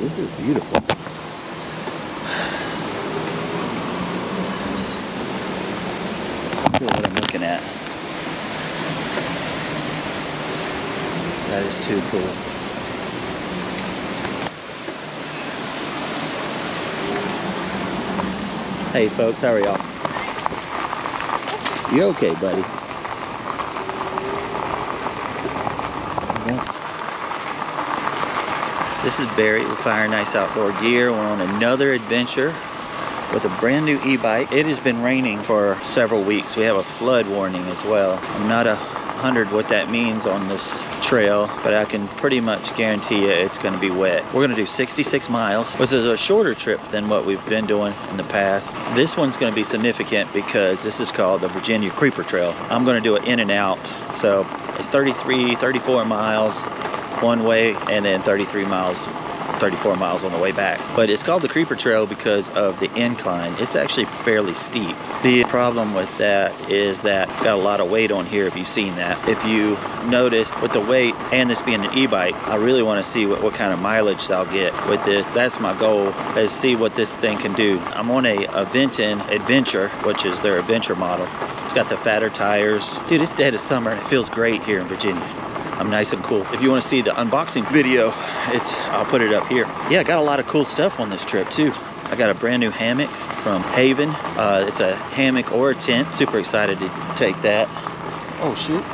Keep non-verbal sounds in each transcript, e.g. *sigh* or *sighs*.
This is beautiful. Feel what I'm looking at. That is too cool. Hey folks, how are y'all? You okay, buddy? Is Barry with Fire and Ice Outdoor Gear. We're on another adventure with a brand new e-bike. It has been raining for several weeks. We have a flood warning as well. I'm not a hundred what that means on this trail, but I can pretty much guarantee you it's gonna be wet. We're gonna do 66 miles, which is a shorter trip than what we've been doing in the past. This one's gonna be significant because this is called the Virginia Creeper Trail. I'm gonna do it in and out. So it's 33, 34 miles one way and then 33 miles 34 miles on the way back. But it's called the Creeper Trail because of the incline. It's actually fairly steep. The problem with that is that got a lot of weight on here if you've seen that. If you notice with the weight and this being an e-bike, I really want to see what, what kind of mileage I'll get with this. That's my goal is see what this thing can do. I'm on a, Aventon Adventure, which is their adventure model. It's got the fatter tires. Dude, it's dead of summer and it feels great here in Virginia. I'm nice and cool. If you want to see the unboxing video, it's I'll put it up here. Yeah, I got a lot of cool stuff on this trip too. I got a brand new hammock from Haven. Uh, it's a hammock or a tent. Super excited to take that. Oh shoot.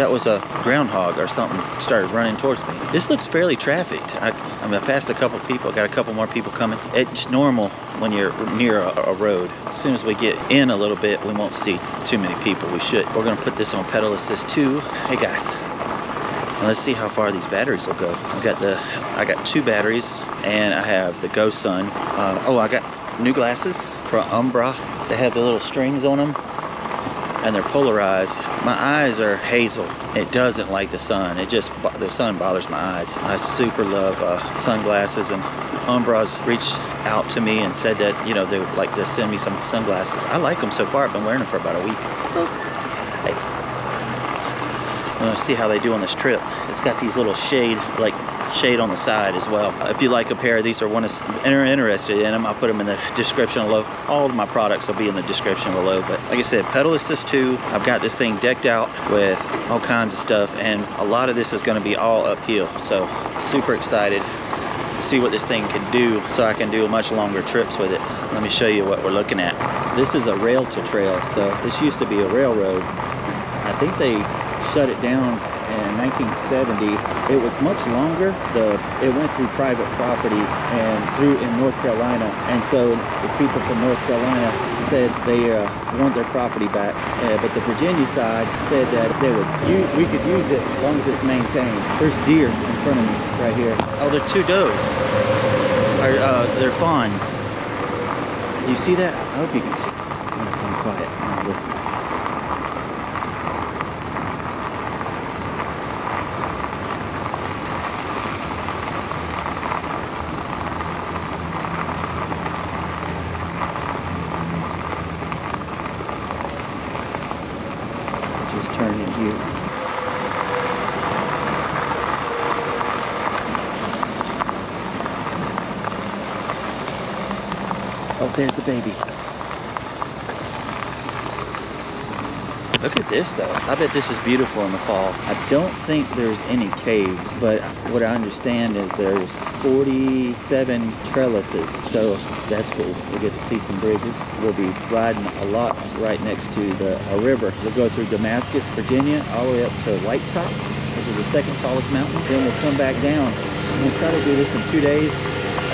That was a groundhog or something started running towards me. This looks fairly trafficked. I, I, mean, I passed a couple people, got a couple more people coming. It's normal when you're near a, a, road. As soon as we get in a little bit, we won't see too many people. We should. We're gonna put this on pedal assist too. Hey guys, let's see how far these batteries will go. I got the, I got two batteries and I have the GoSun. Uh, oh, I got new glasses from Umbra. They have the little strings on them and they're polarized. My eyes are hazel. It doesn't like the sun. It just, the sun bothers my eyes. I super love uh, sunglasses and Umbra's reached out to me and said that, you know, they would like to send me some sunglasses. I like them so far. I've been wearing them for about a week. Hey. Gonna see how they do on this trip. It's got these little shade, like shade on the side as well. If you like a pair of these or want to are interested in them, I'll put them in the description below. All of my products will be in the description below. But like I said, pedal assist 2, I've got this thing decked out with all kinds of stuff and a lot of this is going to be all uphill. So super excited to see what this thing can do so I can do much longer trips with it. Let me show you what we're looking at. This is a rail to trail. So this used to be a railroad. I think they shut it down in 1970. It was much longer. The it went through private property and through in North Carolina, and so the people from North Carolina said they uh, want their property back. Uh, but the Virginia side said that they would we could use it as long as it's maintained. There's deer in front of me right here. Oh, they're two does. Or, uh, they're fawns. You see that? I hope you can see. I'm quiet. I'm gonna listen. just turn in here. Oh, there's the baby. Look at this though. I bet this is beautiful in the fall. I don't think there's any caves, but what I understand is there's 47 trestles. So that's cool. We'll get to see some bridges. We'll be riding a lot right next to the a river. We'll go through Damascus, Virginia, all the way up to White Top, which is the second tallest mountain. Then we'll come back down. We'll try to do this in two days.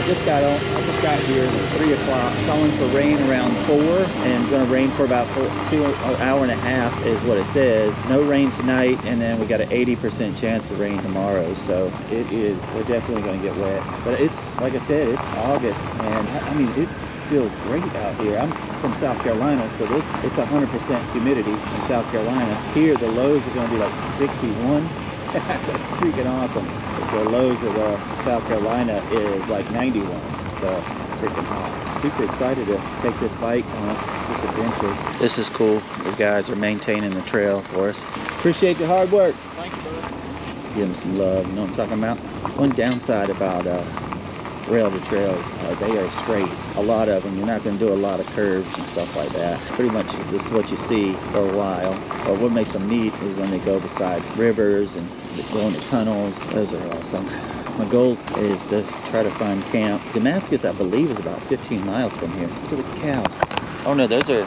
Just got on. I just got here at three o'clock. Calling for rain around four, and going to rain for about four, two an hour and a half is what it says. No rain tonight, and then we got an 80% chance of rain tomorrow. So it is. We're definitely going to get wet. But it's like I said, it's August, and I, I mean it feels great out here. I'm from South Carolina, so this it's 100% humidity in South Carolina. Here, the lows are going to be like 61. *laughs* That's freaking awesome. The lows of uh, South Carolina is like 91, so it's freaking hot. Super excited to take this bike on this adventures. This is cool. The guys are maintaining the trail for us. Appreciate your hard work. Thank you, brother. give them some love. You know what I'm talking about? One downside about uh, rail to trails, uh, they are straight. A lot of them, you're not going to do a lot of curves and stuff like that. Pretty much this is what you see for a while. But what makes them neat is when they go beside rivers and they go into tunnels. Those are awesome. My goal is to try to find camp. Damascus, I believe, is about 15 miles from here. Look at the cows. Oh no, those are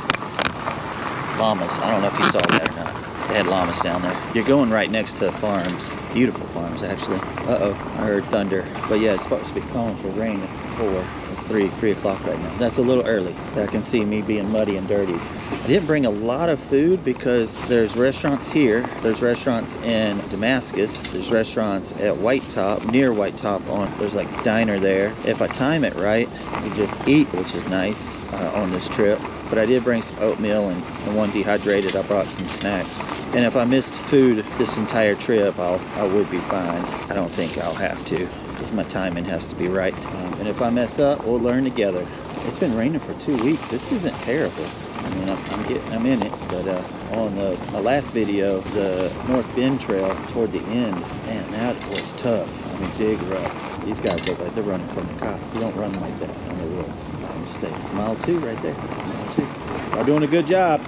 llamas. I don't know if you saw that or not. They had llamas down there. You're going right next to farms. Beautiful farms, actually. Uh-oh, I heard thunder. But yeah, it's supposed to be calling for rain at 4. 3, 3 o'clock right now. That's a little early. I can see me being muddy and dirty. I didn't bring a lot of food because there's restaurants here. There's restaurants in Damascus. There's restaurants at White Top, near White Top. On There's like a diner there. If I time it right, you just eat, which is nice uh, on this trip. But I did bring some oatmeal and, and one dehydrated. I brought some snacks. And if I missed food this entire trip, I'll, I would be fine. I don't think I'll have to because my timing has to be right. Um, and if I mess up, we'll learn together. It's been raining for two weeks. This isn't terrible. I mean, I'm, I'm getting, I'm in it. But uh, on the my last video, the North Bend Trail toward the end, man, that was tough. I mean, big ruts. These guys look like they're running from the cop. You don't run like that in the woods. I'm just saying, mile two right there. Mile two. Are doing a good job.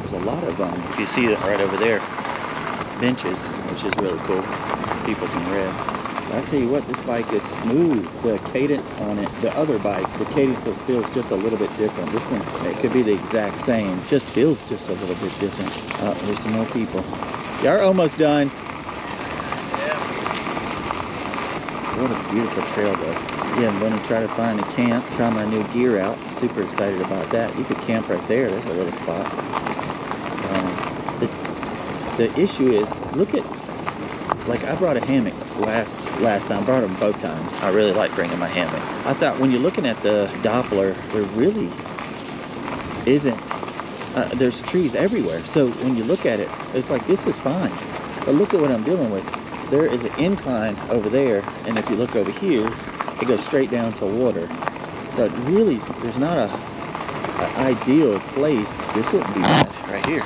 There's a lot of um. If you see it right over there, benches, which is really cool. People can rest. I tell you what, this bike is smooth. The cadence on it, the other bike, the cadence feels just a little bit different. This one, it could be the exact same, just feels just a little bit different. Oh, there's some more people. Y'all almost done. What a beautiful trail though. Yeah, I'm going to try to find a camp, try my new gear out. Super excited about that. You could camp right there. There's a little spot. The, the issue is, look at, like I brought a hammock last last time. I brought them both times. I really like bringing my hammock. I thought when you're looking at the Doppler, there really isn't. Uh, there's trees everywhere. So when you look at it, it's like this is fine. But look at what I'm dealing with. There is an incline over there, and if you look over here, it goes straight down to water. So it really, there's not a, a ideal place. This wouldn't be bad right here.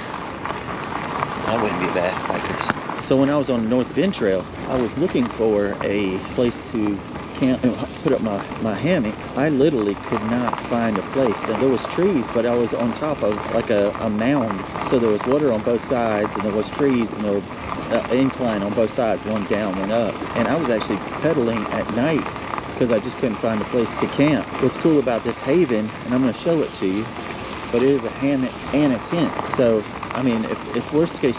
That wouldn't be bad, bikers. So when I was on North Bend Trail, I was looking for a place to camp and put up my, my hammock. I literally could not find a place. Now there was trees, but I was on top of like a, a mound. So there was water on both sides, and there was trees, and there was uh, incline on both sides, one down, one up. And I was actually pedaling at night because I just couldn't find a place to camp. What's cool about this haven, and I'm going to show it to you, but it is a hammock and a tent. So, I mean, if it's worst case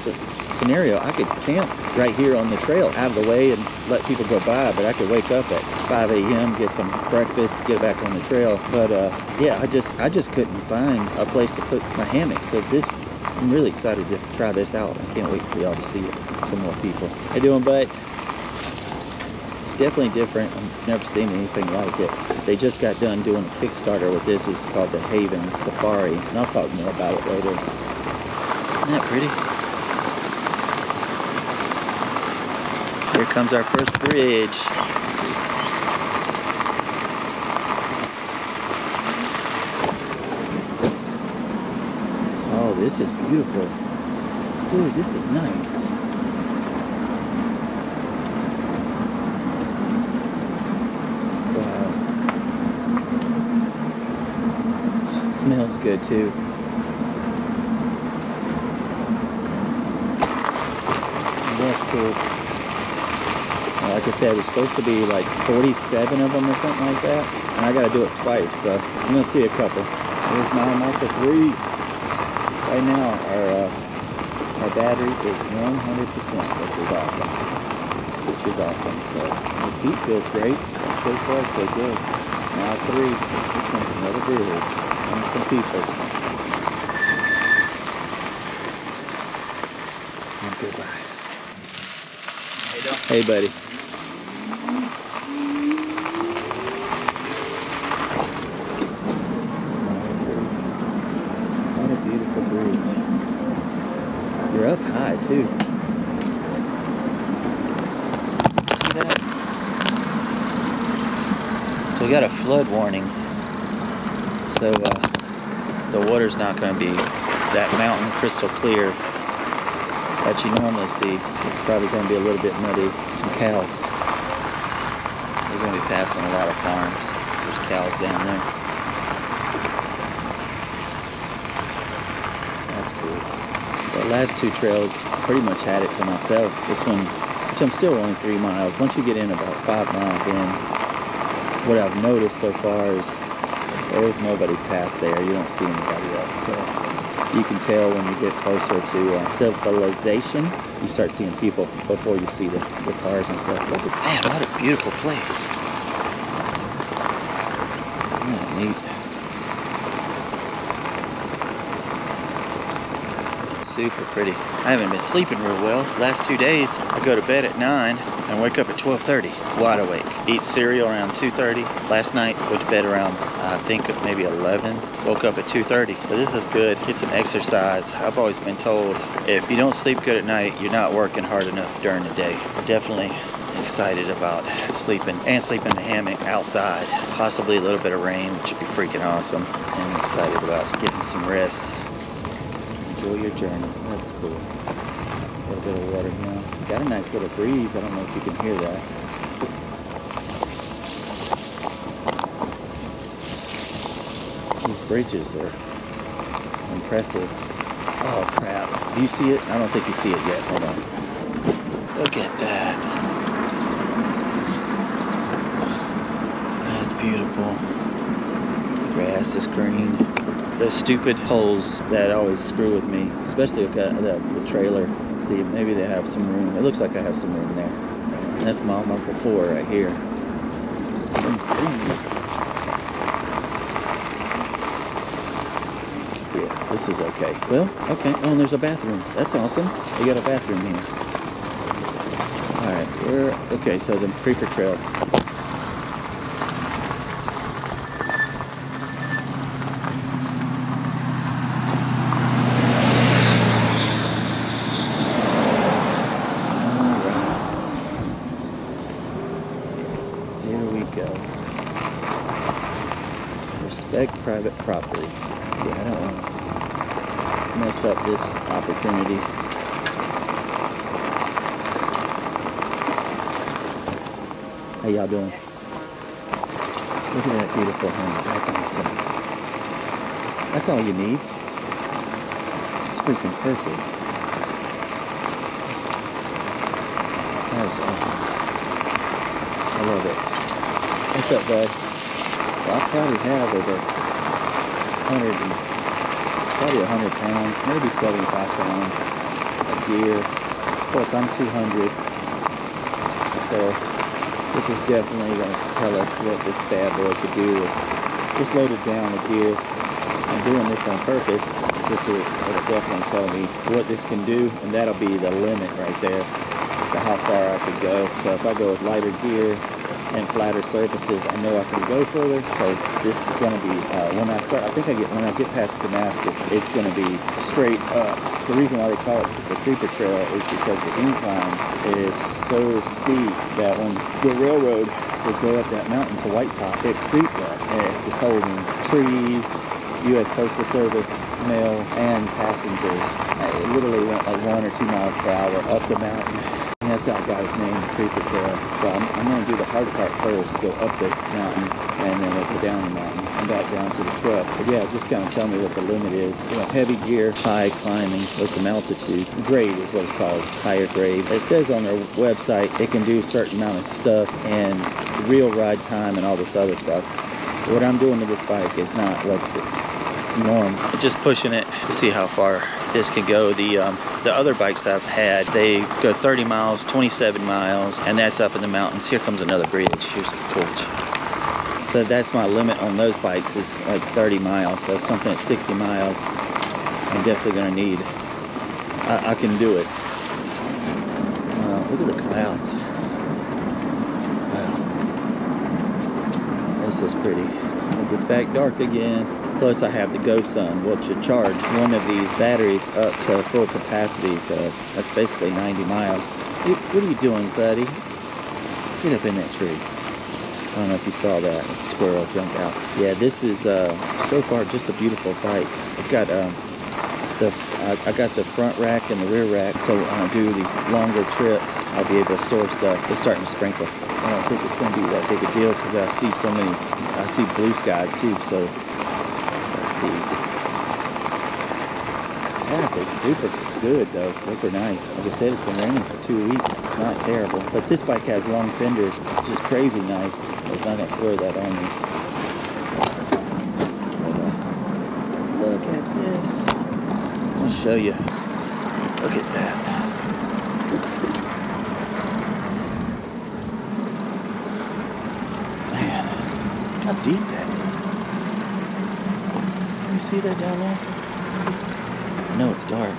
scenario, I could camp right here on the trail, out of the way, and let people go by. But I could wake up at 5 a.m., get some breakfast, get back on the trail. But uh, yeah, I just I just couldn't find a place to put my hammock. So this, I'm really excited to try this out. I can't wait for y'all to see it. Some more people. How doing, bud? It's definitely different. I've never seen anything like it. They just got done doing a Kickstarter with this. It's called the Haven Safari, and I'll talk more about it later. Isn't that pretty? Here comes our first bridge. Oh, this is beautiful. Dude, this is nice. Wow. It smells good too. That's cool. Like I said, it's supposed to be like 47 of them or something like that. And I got to do it twice, so I'm going to see a couple. Here's my marker three. Right now, our, uh, our battery is 100%, which is awesome. Which is awesome. So the seat feels great. So far, so good. Mile three, here comes another bridge and some people. And goodbye. Hey, buddy. What a beautiful bridge. You're up high too. See that? So we got a flood warning. So uh, the water's not going to be that mountain crystal clear that you normally see. It's probably going to be a little bit muddy. Some cows. We're going to be passing a lot of farms. There's cows down there. That's cool. The last two trails, pretty much had it to myself. This one, which I'm still only three miles. Once you get in about five miles in, what I've noticed so far is there's nobody past there. You don't see anybody else. So you can tell when you get closer to uh, civilization, you start seeing people before you see the, the cars and stuff. Look at, man, what a beautiful place. Isn't that neat? Super pretty. I haven't been sleeping real well. Last two days, I go to bed at 9 and wake up at 12.30, wide awake. Eat cereal around 2.30. Last night, went to bed around, I think maybe 11. Woke up at 2.30. So this is good. Get some exercise. I've always been told if you don't sleep good at night, you're not working hard enough during the day. Definitely excited about sleeping and sleeping in the hammock outside. Possibly a little bit of rain, which would be freaking awesome. And excited about getting some rest enjoy your journey. That's cool. A little bit of water here. Got a nice little breeze. I don't know if you can hear that. These bridges are impressive. Oh crap. Do you see it? I don't think you see it yet. Hold on. Look at that. That's beautiful. The grass is green those stupid holes that always screw with me, especially with the, the trailer. Let's see, maybe they have some room. It looks like I have some room there. And that's mile marker four right here. Yeah, this is okay. Well, okay. Oh, and there's a bathroom. That's awesome. We got a bathroom here. All right, we're okay. So the creeper trail. Private property. Yeah, I don't want to mess up this opportunity. How y'all doing? Look at that beautiful home. That's awesome. That's all you need. It's freaking perfect. That is awesome. I love it. What's up, bud? I probably have over 100, and, probably 100 pounds, maybe 75 pounds of gear. Of course, I'm 200, so this is definitely going to tell us what this bad boy could do with just loaded down with gear. I'm doing this on purpose. This will definitely tell me what this can do, and that'll be the limit right there to how far I could go. So if I go with lighter gear, and flatter surfaces, I know I can go further because this is going to be, uh, when I start, I think I get, when I get past Damascus, it's going to be straight up. The reason why they call it the Creeper Trail is because the incline is so steep that when the railroad would go up that mountain to White Top, it creeped up. It was holding trees, U.S. Postal Service, mail, and passengers. It literally went like one or two miles per hour up the mountain I got his name, Creeper Trail. So I'm, I'm going to do the hard part first, go up the mountain, and then we'll go down the mountain and back down to the truck. But yeah, just kind of tell me what the limit is. You know, heavy gear, high climbing, with some altitude. Grade is what it's called, higher grade. It says on their website it can do a certain amount of stuff and real ride time and all this other stuff. What I'm doing to this bike is not like norm. Just pushing it to see how far this can go. The um, the other bikes I've had, they go 30 miles, 27 miles, and that's up in the mountains. Here comes another bridge. Here's a coach. So that's my limit on those bikes is like 30 miles. So something at 60 miles, I'm definitely gonna need. I, I can do it. Uh, look at the clouds. Wow. This is pretty. It gets back dark again. Plus I have the GoSun, which will charge one of these batteries up to full capacity. So that's basically 90 miles. What are you doing, buddy? Get up in that tree. I don't know if you saw that. Squirrel jump out. Yeah, this is uh, so far just a beautiful bike. It's got um, the I, I got the front rack and the rear rack, so when I do these longer trips, I'll be able to store stuff. It's starting to sprinkle. I don't think it's going to be that big a deal because I see so many, I see blue skies too, so. Yeah, it's super good though, super nice. Like I said, it's been raining for two weeks. It's not terrible. But this bike has long fenders, which is crazy nice. I was not gonna throw that on me. Look at this. I'll show you. Look at that. Man, how deep that is. You see that down there? I know it's dark.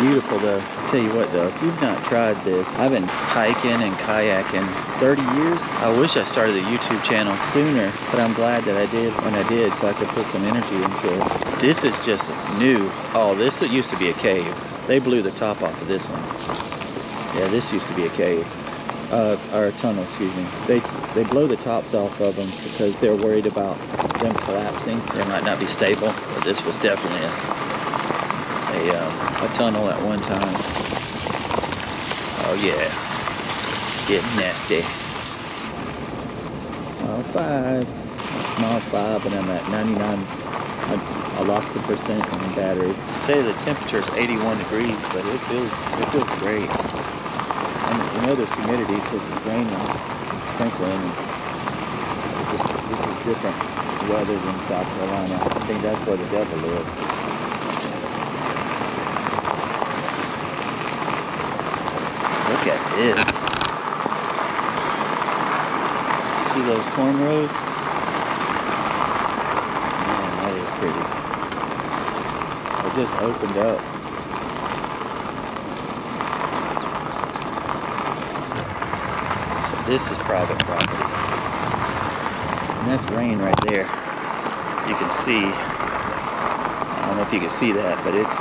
Beautiful though. I'll tell you what though, if you've not tried this, I've been hiking and kayaking 30 years. I wish I started the YouTube channel sooner, but I'm glad that I did when I did so I could put some energy into it. This is just new. Oh, this used to be a cave. They blew the top off of this one. Yeah, this used to be a cave. Uh, or a tunnel, excuse me. They they blow the tops off of them because they're worried about them collapsing. They might not be stable, but this was definitely a a, uh, a tunnel at one time. Oh yeah, getting nasty. Mile five, mile five, and I'm at 99. I, I lost the percent on the battery. Say the temperature is 81 degrees, but it feels it feels great. Know there's humidity because it's raining, and sprinkling. It just this is different weather than South Carolina. I think that's where the devil lives. Look at this. See those cornrows? Man, that is pretty. It just opened up. So this is private property. And that's rain right there. You can see. I don't know if you can see that, but it's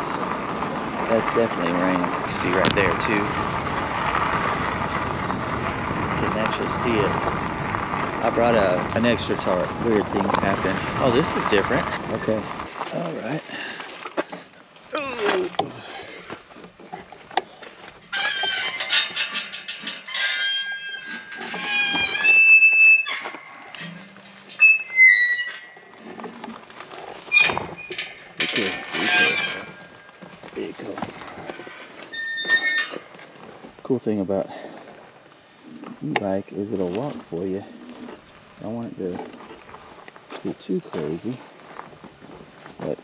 that's definitely rain. You can see right there too can actually see it. I brought a, an extra tarp. Weird things happen. Oh, this is different. Okay. All right. About e-bike is it'll walk for you. I don't want it to get too crazy, but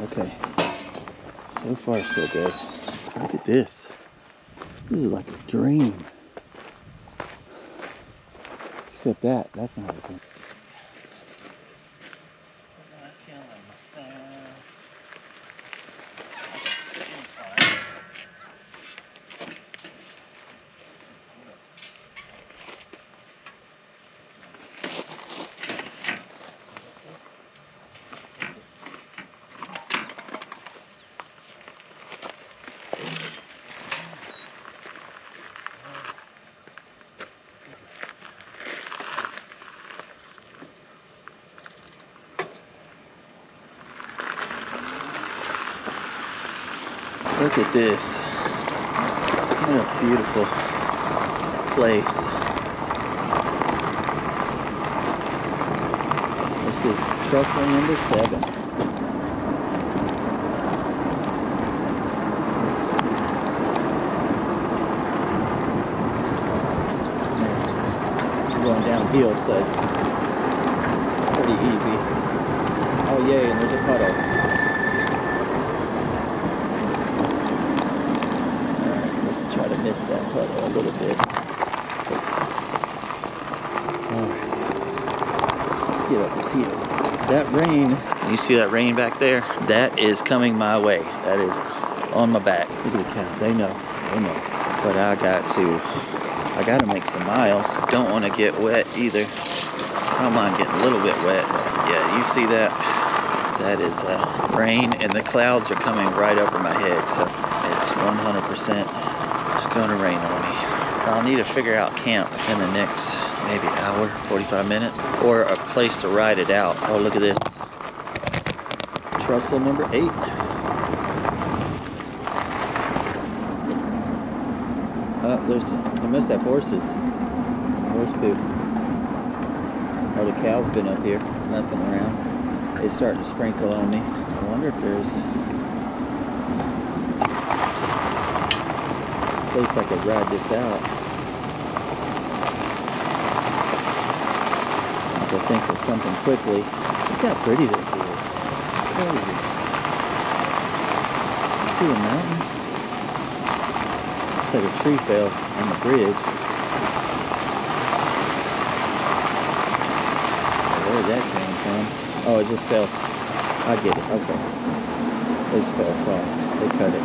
okay. So far, so good. Look at this. This is like a dream. Except that, that's not a dream. At this. What a beautiful place. This is trestle number seven. Going downhill, so it's pretty easy. Oh yay, and there's a puddle. Alright, let's try to miss that puddle a little bit. Let's get up this hill. That rain, can you see that rain back there? That is coming my way. That is on my back. Look at the cow. They know. They know. But I got to, I got to make some miles. Don't want to get wet either. I don't mind getting a little bit wet. But yeah, you see that? That is uh, rain and the clouds are coming right over my head. So it's 100% going to rain on me. I'll need to figure out camp in the next maybe hour, 45 minutes, or a place to ride it out. Oh, look at this. Trestle number eight. Oh, there's, they must have horses. Some horse poop. Or the cow's been up here messing around. It's starting to sprinkle on me. I wonder if there's a place I could ride this out. I have to think of something quickly. Look how pretty this is. This is crazy. See the mountains? Looks like a tree fell on the bridge. Where did that came from? Oh, it just fell. I get it. Okay. It just fell across. They cut it.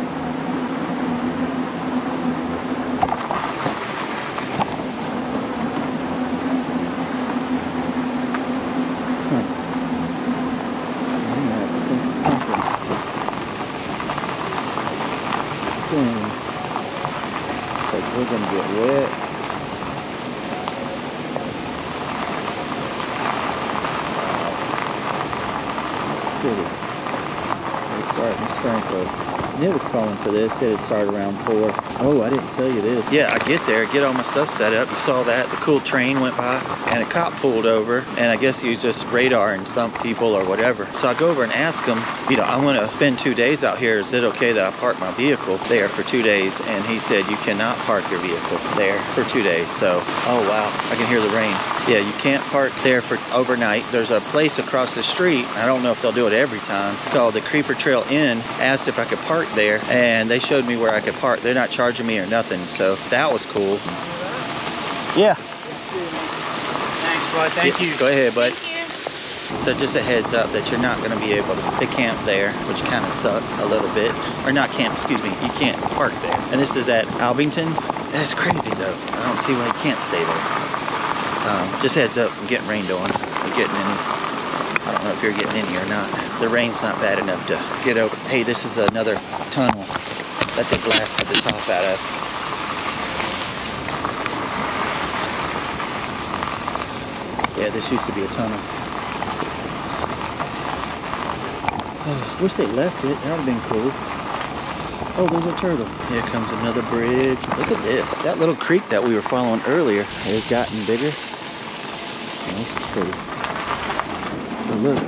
Huh. I'm gonna have to think of something soon. Because we're gonna get wet. It's pretty. It's starting to sprinkle. And it was calling for this. It had started around four. Oh, I didn't tell you this. Yeah, I get there, get all my stuff set up. You saw that. The cool train went by and a cop pulled over. And I guess he was just radaring some people or whatever. So I go over and ask him, you know, I want to spend two days out here. Is it okay that I park my vehicle there for two days? And he said, you cannot park your vehicle there for two days. So, oh wow, I can hear the rain. Yeah, you can't park there for overnight. There's a place across the street. I don't know if they'll do it every time. It's called the Creeper Trail Inn. Asked if I could park there and they showed me where I could park. They're not charging me or nothing. So that was cool. Yeah. Thanks, bud. Thank Yeah, you. Go ahead, bud. So just a heads up that you're not going to be able to camp there, which kind of sucked a little bit. Or not camp, excuse me. You can't park there. And this is at Abingdon. That's crazy though. I don't see why you can't stay there. Um, just heads up, I'm getting rained on. You're getting in. I don't know if you're getting any or not. The rain's not bad enough to get over. Hey, this is another tunnel that they blasted the top out of. Yeah, this used to be a tunnel. Oh, *sighs* wish they left it. That would have been cool. Oh, there's a turtle. Here comes another bridge. Look at this. That little creek that we were following earlier has gotten bigger. This is pretty. Oh, look.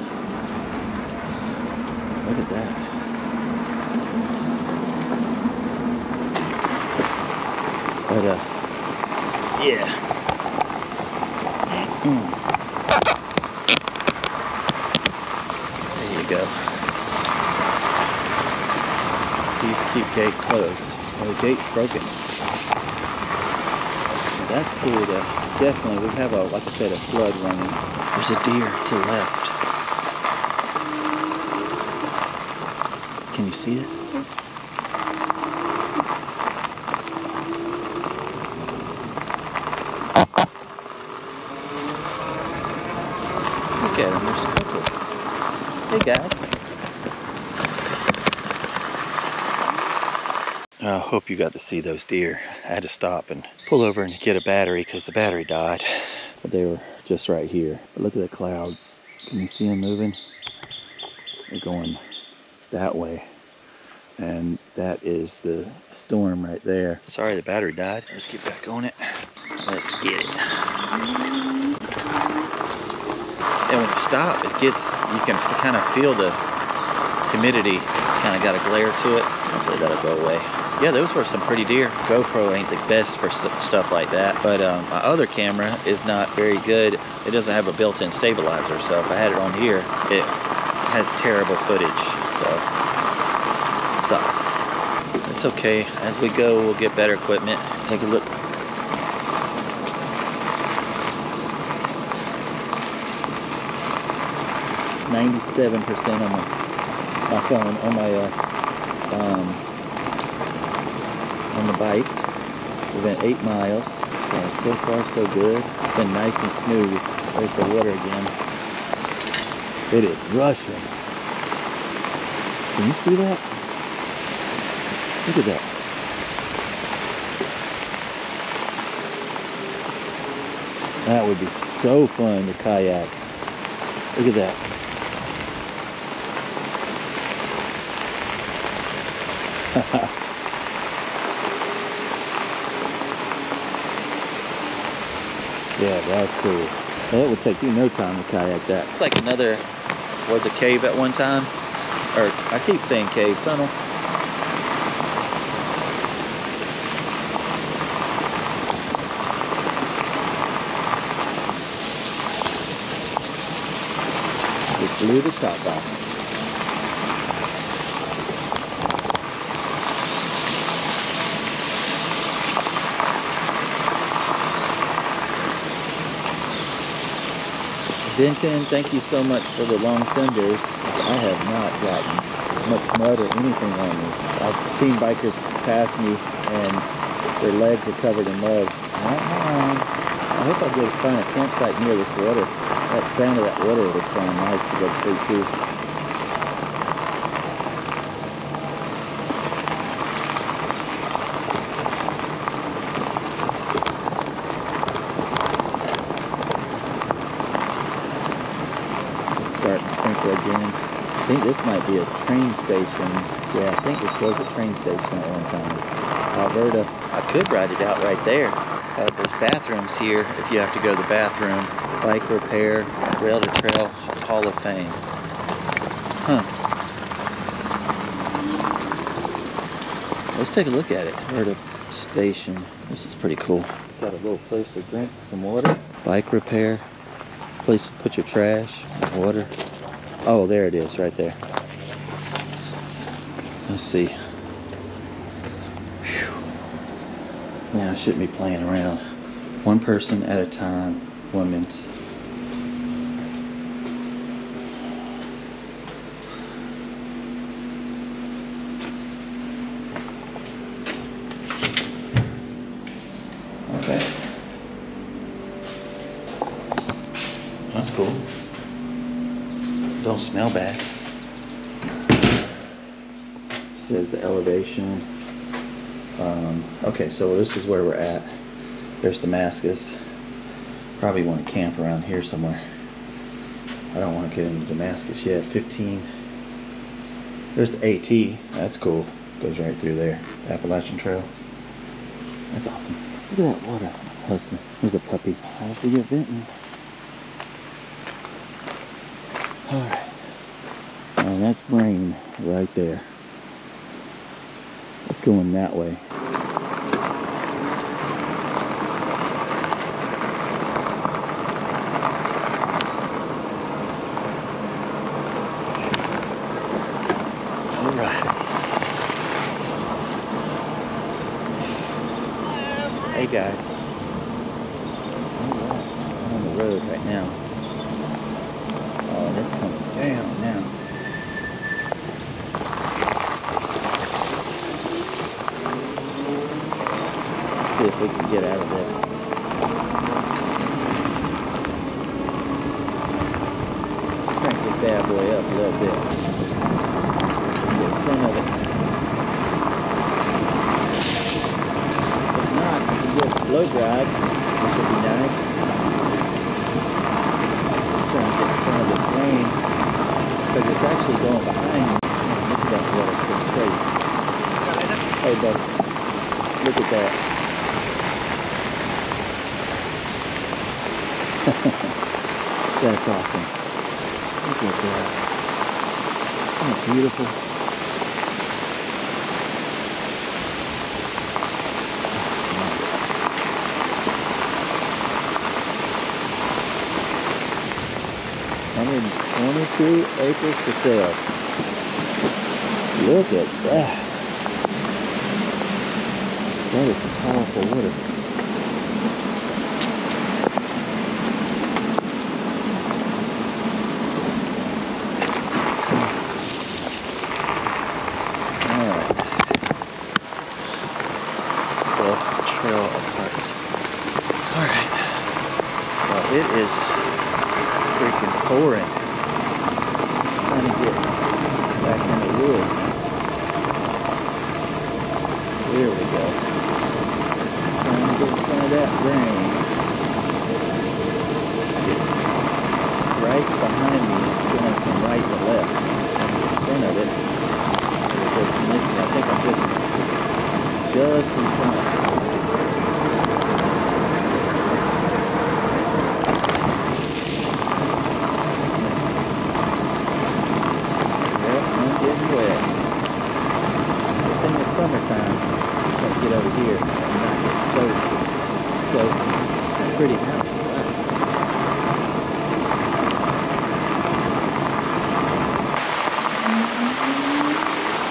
Look at that. But, uh, yeah. Mm. There you go. Please keep gate closed. Oh, the gate's broken. That's cool to definitely, we have a, like I said, a flood running. There's a deer to the left. Can you see it? Look at him, there's a couple. Hey guys. I hope you got to see those deer. I had to stop and pull over and get a battery because the battery died. But they were just right here. But look at the clouds. Can you see them moving? They're going that way. And that is the storm right there. Sorry the battery died. Let's get back on it. Let's get it. And when you stop, it gets, you can kind of feel the humidity kind of got a glare to it. Hopefully that'll go away. Yeah, those were some pretty deer. GoPro ain't the best for st- stuff like that, but um, my other camera is not very good. It doesn't have a built-in stabilizer, so if I had it on here, it has terrible footage, so it sucks. It's okay. As we go, we'll get better equipment. Take a look. Ninety-seven percent on my my phone on my uh, um, on the bike. We've been eight miles. So, so far so good. It's been nice and smooth. There's the water again. It is rushing. Can you see that? Look at that. That would be so fun to kayak. Look at that. *laughs* yeah, that's cool. That would take you no time to kayak that. It's like another, was a cave at one time? Or I keep saying cave, tunnel. It blew the top off. Aventon, thank you so much for the long fenders. I have not gotten much mud or anything on me. I've seen bikers pass me and their legs are covered in mud. Uh-huh. I hope be able to find a campsite near this water. That sound of that water would sound nice to go to sleep too. Start to sprinkle again. I think this might be a train station. Yeah, I think this was a train station at one time. Alvarado. I could ride it out right there. Uh, there's bathrooms here if you have to go to the bathroom. Bike repair, rail to trail, Hall of Fame. Huh. Let's take a look at it. Alvarado Station. This is pretty cool. Got a little place to drink some water. Bike repair. Place to put your trash, water. Oh, there it is, right there. Let's see. Phew. Man, I shouldn't be playing around. One person at a time, women's. Okay. That's cool. Don't smell bad. Says the Um, okay, so this is where we're at. There's Damascus. Probably want to camp around here somewhere. I don't want to get into Damascus yet. 15. There's the AT. That's cool. Goes right through there. The Appalachian Trail. That's awesome. Look at that water hustling. There's a puppy. I have to get Vinton. Alright. And that's rain right there. Going that way. Hey guys. I'm on the road right now. Oh, that's coming down now. Let's see if we can get out of this. Let's crank this bad boy up a little bit. Get in front of it. If not, we can get a blow drive, which would be nice. Just trying to get in front of this rain because it's actually going behind me. Man, Look at that water, it's getting crazy. Hey, buddy, look at that. That's awesome. Look at that. Isn't that beautiful? Hundred and twenty-two acres for sale. Look at that. That is powerful water. Alright. The trail of parks. Alright. Well, it is freaking pouring. Trying to get back in the woods. There we go. Just trying to get in front of that grain. It's right behind me. It's going from right to left. In front of it. There's just missing. I think I'm just just in front. Yep, I'm getting wet. Good thing it's summertime. Can't get over here. I'm not getting soaked. Soaked. Pretty house. Wow.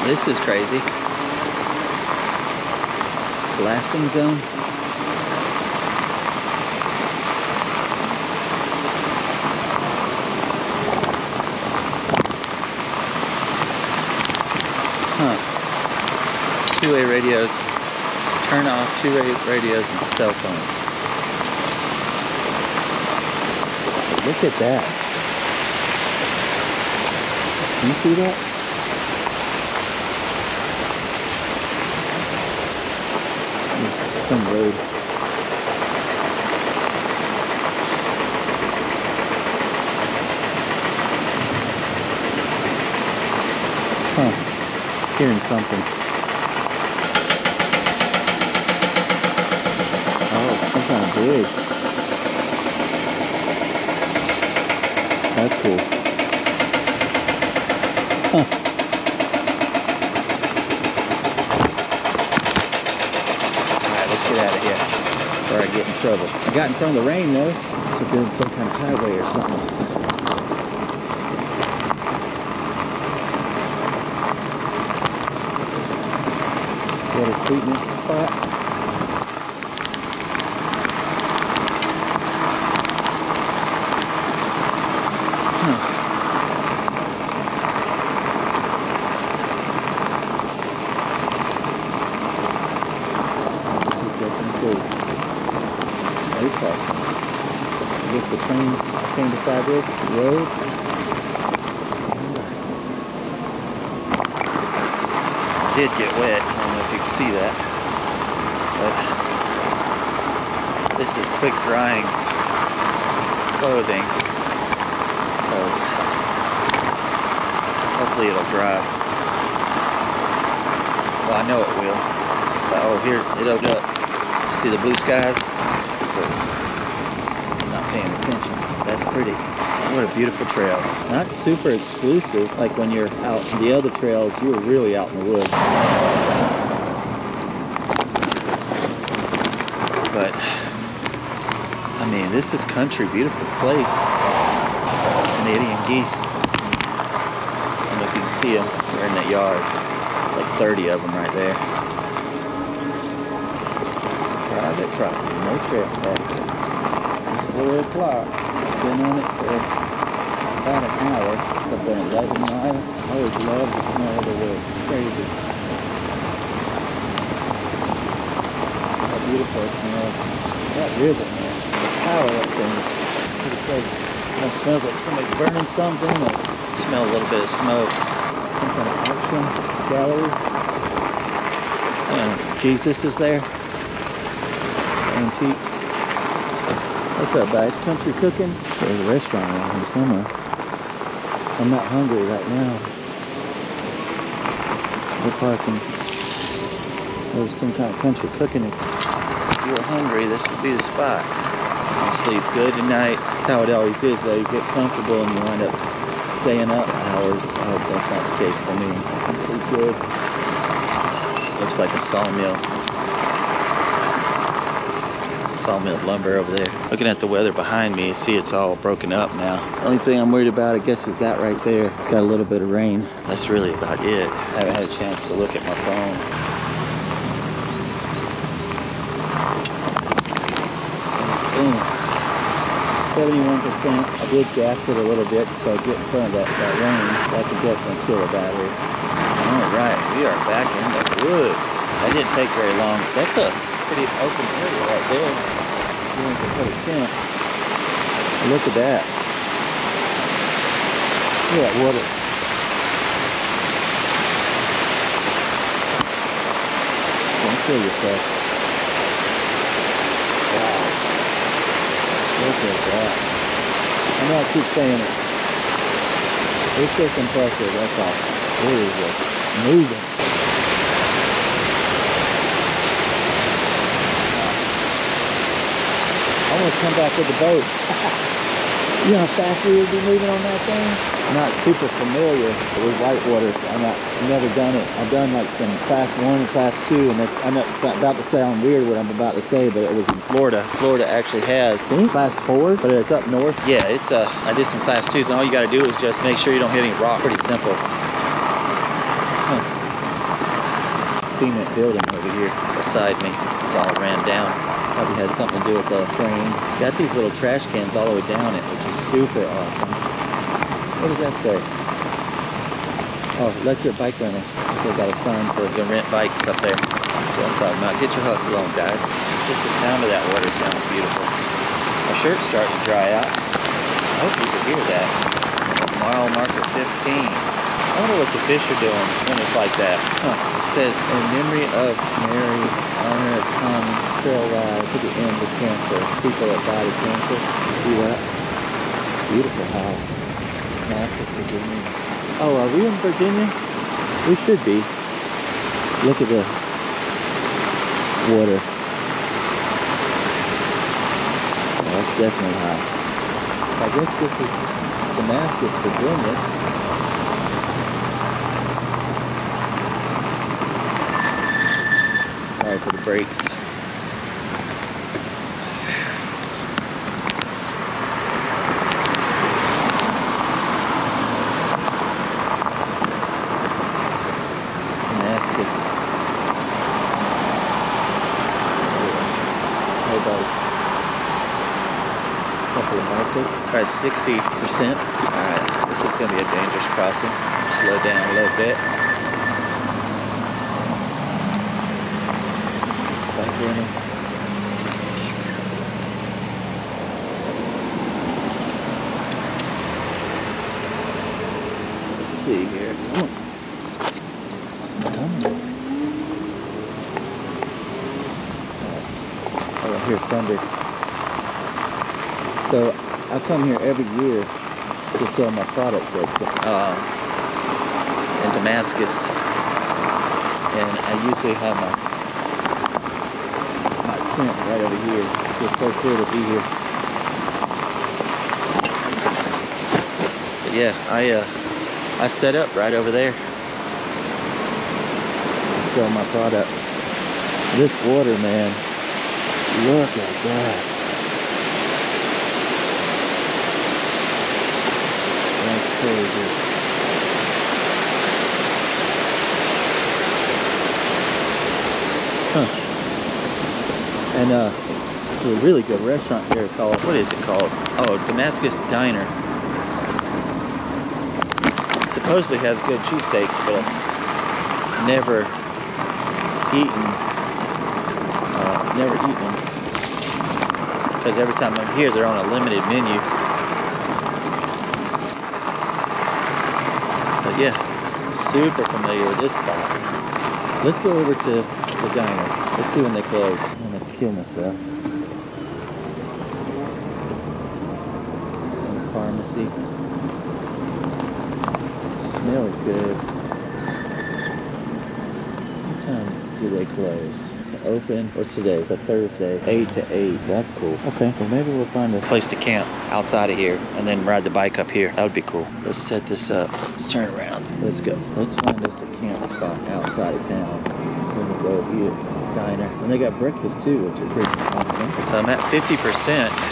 This is crazy. Blasting zone. Huh. Two-way radios. Turn off two-way radios and cell phones. Look at that. Can you see that? There's some road. Huh. Hearing something. Oh, some kind of bridge. That's cool. Huh. Alright, let's get out of here. Or I get in trouble. I got in front of the rain though. So build some kind of highway or something. Water treatment spot. This is definitely cool. No parking. I guess the train came beside this road. Did get wet. I don't know if you can see that. But this is quick drying clothing. So hopefully it'll dry. Well, I know it will. Oh, here it opened up. See the blue skies? I'm not paying attention. That's pretty. What a beautiful trail. Not super exclusive, like when you're out the other trails, you're really out in the woods. But, I mean, this is country, beautiful place. Canadian geese. I don't know if you can see them. They're in that yard. Like 30 of them right there. Private property, no trespassing. It's four o'clock. Been on it for about an hour. I've done 11 miles. I always love the smell of the woods. Crazy. How beautiful it smells. That river, man. The power up thing is pretty crazy. It smells like somebody burning something. Or smell a little bit of smoke. Some kind of auction gallery. And Jesus is there. Antiques. What's up, bud? Country cooking? So there's a restaurant around here somewhere. I'm not hungry right now. No parking. There's some kind of country cooking. If you're hungry, this would be the spot. You'll sleep good tonight. That's how it always is, though. You get comfortable and you wind up staying up hours. I hope that's not the case for me. I can sleep good. Looks like a sawmill. Sawmill lumber over there. Looking at the weather behind me, see it's all broken up now. Only thing I'm worried about, I guess, is that right there. It's got a little bit of rain. That's really about it. I haven't had a chance to look at my phone. Boom. 71%. I did gas it a little bit, so I get in front of that, that rain. That could definitely kill a battery. All right, we are back in the woods. That didn't take very long. That's a pretty open area right there doing complete sense. Look at that. Look at that water. Don't kill yourself. Wow. Look at that. I know I keep saying it. It's just impressive, that's all. It is just moving. Come back with the boat. *laughs* you know how fast we would be moving on that thing? I'm not super familiar with whitewaters. I'm not never done it. I've done like some class one and class two, and that's, I'm not about to sound weird what I'm about to say, but it was in Florida. Florida actually has I think class four, but it's up north. Yeah, it's uh, I did some class twos, and all you got to do is just make sure you don't hit any rock. Pretty simple. Huh. Cement building over here beside me. It's all ran down. Probably had something to do with the train. It's got these little trash cans all the way down it, which is super awesome. What does that say? Oh, electric bike rentals. They got a sign for the rent bikes up there. That's what I'm talking about. Get your hustle on, guys. Just the sound of that water sounds beautiful. My shirt's starting to dry out. I hope you can hear that. Mile marker 15. I wonder what the fish are doing when it's like that. Huh. Says, in memory of Mary, honor common trail ride to the end of cancer. People that died of cancer. See that? Beautiful house. Damascus, Virginia. Oh, are we in Virginia? We should be. Look at the water. Oh, that's definitely high. I guess this is Damascus, Virginia. Sorry for the brakes. Damascus. Hey, buddy. Couple of. All right, 60%. All right, this is gonna be a dangerous crossing. Slow down a little bit. Back in. Let's see here. Come on. Come on. Oh, I hear thunder. So I come here every year to sell my products at uh, in Damascus, and I usually have my my tent right over here. It's just so cool to be here. But yeah, I uh, I set up right over there. to Sell my products. This water, man. Look at that. Crazy. Huh. And uh, there's a really good restaurant here called, what is it called? Oh, Damascus Diner. It supposedly has good cheesesteaks, but I've never eaten, uh, never eaten them. Because every time I'm here, they're on a limited menu. Yeah, super familiar with this spot. Let's go over to the diner. Let's see when they close. I'm gonna kill myself. Pharmacy. Smells good. What time do they close? It's open. What's today? It's a Thursday. 8 to 8. That's cool. Okay. Well, maybe we'll find a place to camp outside of here and then ride the bike up here. That would be cool. Let's set this up. Let's turn around. Let's go. Let's find us a camp spot outside of town. Then we'll go eat at diner. And they got breakfast too, which is pretty awesome. So I'm at 50%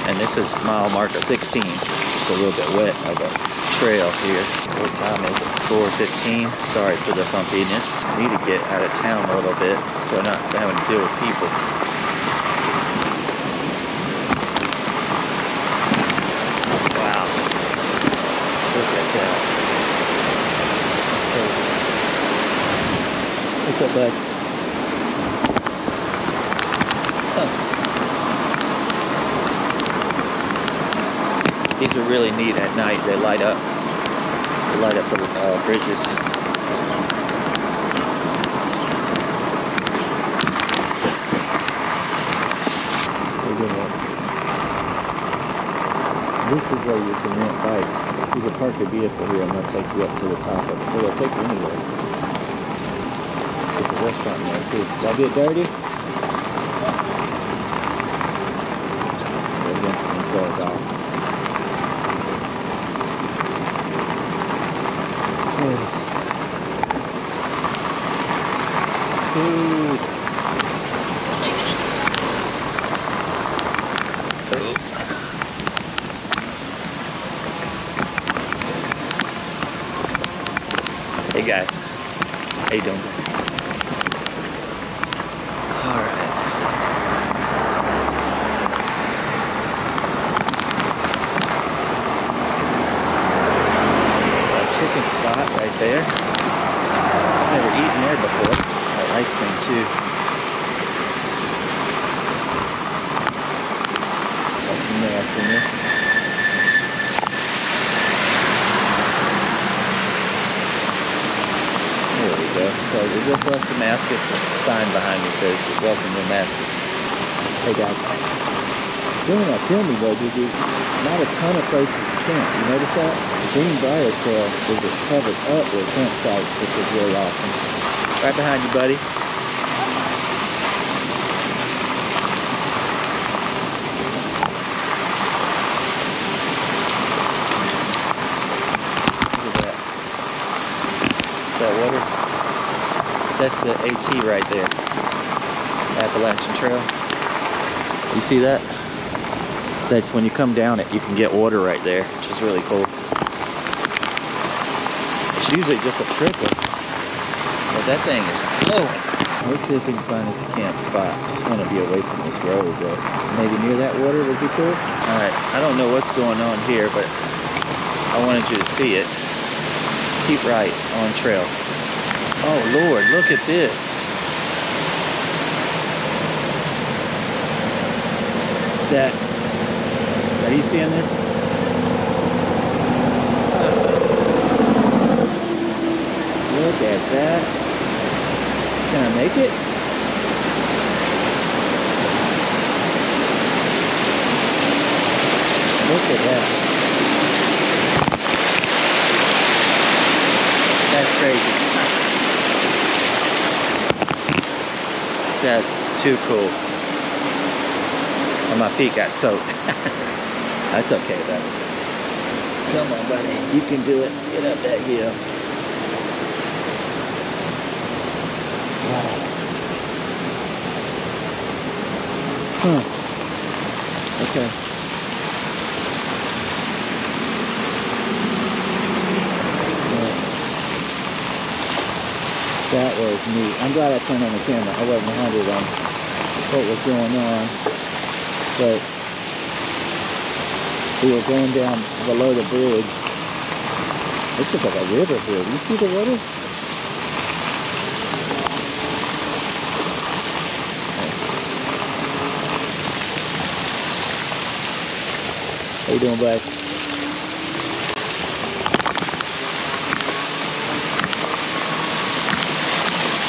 and this is mile marker 16. Just a little bit wet of a trail here. What time is it? 4.15. Sorry for the bumpiness. Need to get out of town a little bit so I'm not having to deal with people. Wow. Look at that. Bud? These are really neat at night. They light up. They light up the uh, bridges. This is where you can rent bikes. You can park your vehicle here and they'll take you up to the top of it. They'll take you anywhere. There's a restaurant there too. Did I get dirty? Not a ton of places to camp. You notice that? The Greenbrier Trail is just covered up with campsites, which is really awesome. Right behind you, buddy. Look at that. That water. That's the AT right there. Appalachian Trail. You see that? That's when you come down it, you can get water right there, which is really cool. It's usually just a trickle, but that thing is flowing. Let's see if we can find us a camp spot. Just want to be away from this road, but maybe near that water would be cool. All right, I don't know what's going on here, but I wanted you to see it. Keep right on trail. Oh Lord, look at this. That, are you seeing this? Look at that. Can I make it? Look at that. That's crazy. That's too cool. And my feet got soaked. *laughs* That's okay though. Come on, buddy. You can do it. Get up that hill. Wow. Huh. Okay. That was neat. I'm glad I turned on the camera. I wasn't 100 on what was going on. But we were going down below the bridge. It's just like a river here. Do you see the water? How you doing, bud?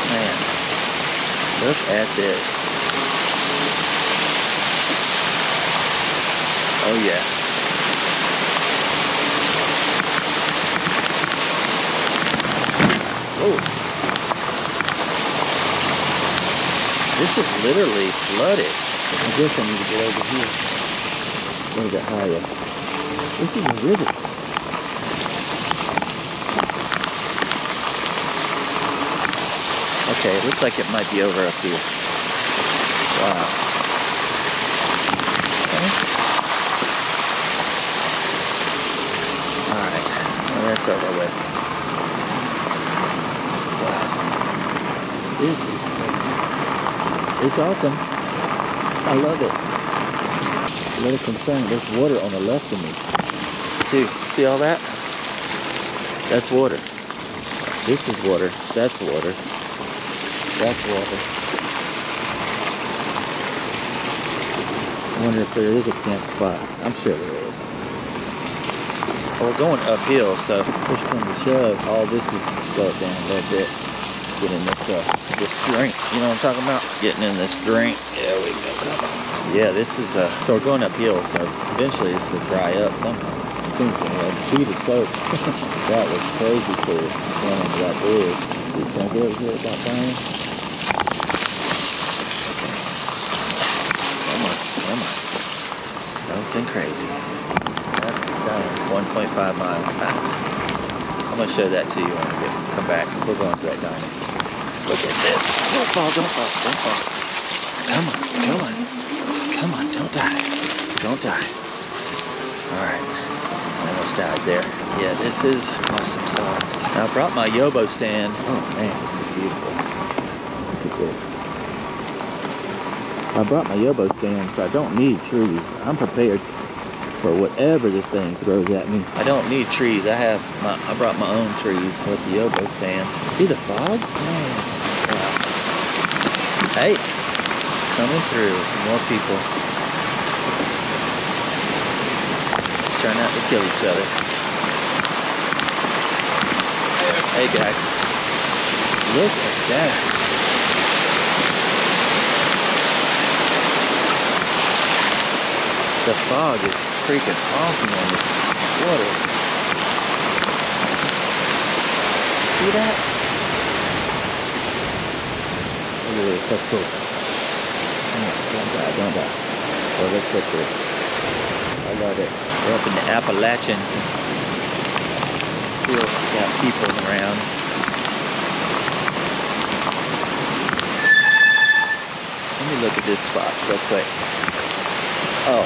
Man, look at this. Oh yeah. Oh. This is literally flooded. I guess I need to get over here. A little bit higher. This is a river. Okay, it looks like it might be over up here. Wow. Okay. Alright, well, that's over with. Wow. This is crazy. It's awesome. I love it. A little concerned. There's water on the left of me. See, see all that? That's water. This is water. That's water. That's water. I wonder if there is a camp spot. I'm sure there is. Well, we're going uphill, so push come to shove, all this is slowed down a little bit. Get in this uh, this drink. You know what I'm talking about? Getting in this drink. There we go. Yeah, this is uh. So we're going uphill. So eventually this will dry up somehow. I think uh, feet are soaked. that was crazy cool. Going into that bridge. Let's see, can I get over here without dying? Come on, come on. Nothing crazy. That's 1.5 miles. *laughs* I'm gonna show that to you when we get, come back. We're going to that diner. Look at this. Don't fall, don't fall, don't fall. Come on, come on. Come on, don't die. Don't die. Alright. Almost died there. Yeah, this is awesome sauce. I brought my Yobo stand. Oh man, this is beautiful. Look at this. I brought my Yobo stand, so I don't need trees. I'm prepared for whatever this thing throws at me. I don't need trees. I have my, I brought my own trees with the Yobo stand. See the fog? Man. Hey, coming through. More people. Let's try not to kill each other. Hey guys. Look at that. The fog is freaking awesome on this water. See that? Cool. Come on, don't die, don't die. Well, let's look through. I love it. We're up in the Appalachian. Still got people around. Let me look at this spot real quick. Oh,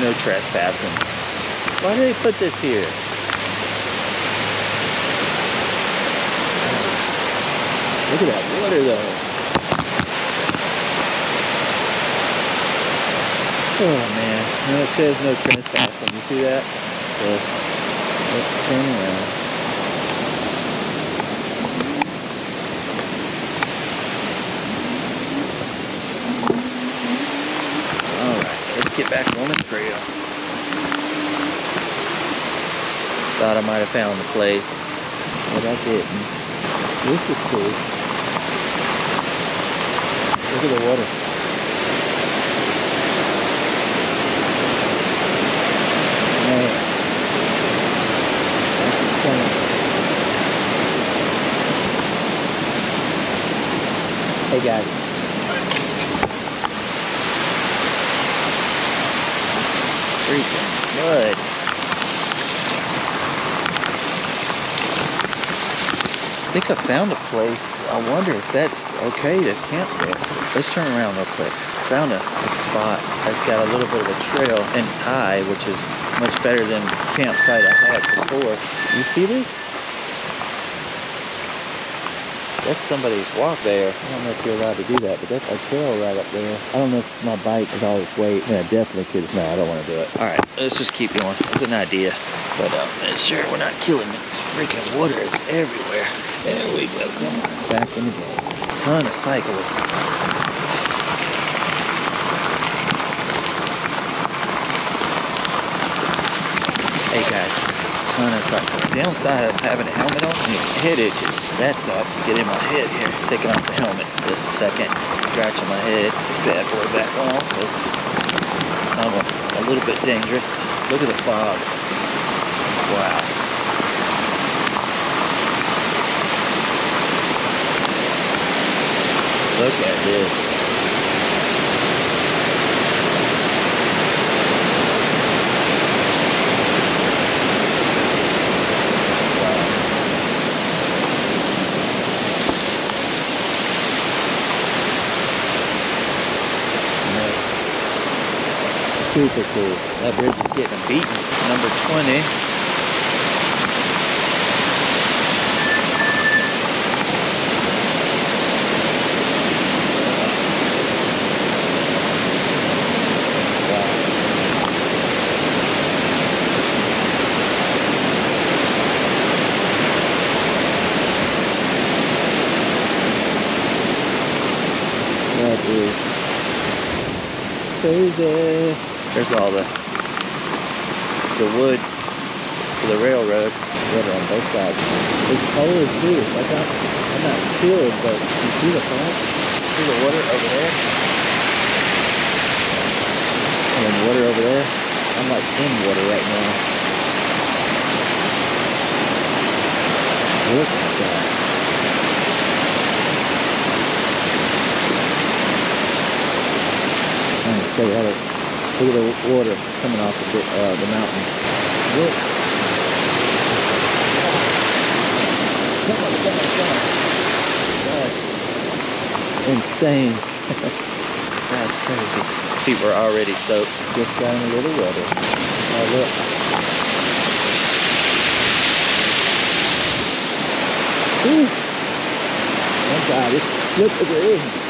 no trespassing. Why do they put this here? Look at that water though. Oh man, no, it says no trespassing. You see that? So let's turn around. Alright, Let's get back on the trail. Thought I might have found the place, but I didn't. This is cool. Look at the water. Man. That's fun. Hey guys. freaking. I think I found a place. I wonder if that's okay to camp there. Let's turn around real quick. Found a, a spot that's got a little bit of a trail and it's high, which is much better than the campsite I had before. You see this? That's somebody's walk there. I don't know if you're allowed to do that, but that's a trail right up there. I don't know if my bike is all this weight. Mean, I definitely could. No, I don't want to do it. All right, let's just keep going. It's an idea. But um, sure we're not killing it. Freaking water is everywhere. There we go. Come on. Back in the game. Ton of cyclists. Hey guys, ton of. The downside of having a helmet on, your head itches. That sucks. Get in my head here. Taking off the helmet. Just a second. Scratching my head. Bad boy back on. Kind of a, a little bit dangerous. Look at the fog. Wow. Look at this. Super cool. That bridge is getting beaten. Number 20. That is crazy. There's all the the wood for the railroad. Water on both sides. It's cold too. Like I'm, I'm not chilled, but you see the front? See the water over there? And then water over there. I'm like in water right now. Look at that. Trying to stay out of Look at the water coming off the, uh, the mountain. Look. Come on, come on, come on. That's insane. *laughs* That's crazy. People are already soaked. Just got in a little water. Oh, look. Whew. Oh God, it's slippery.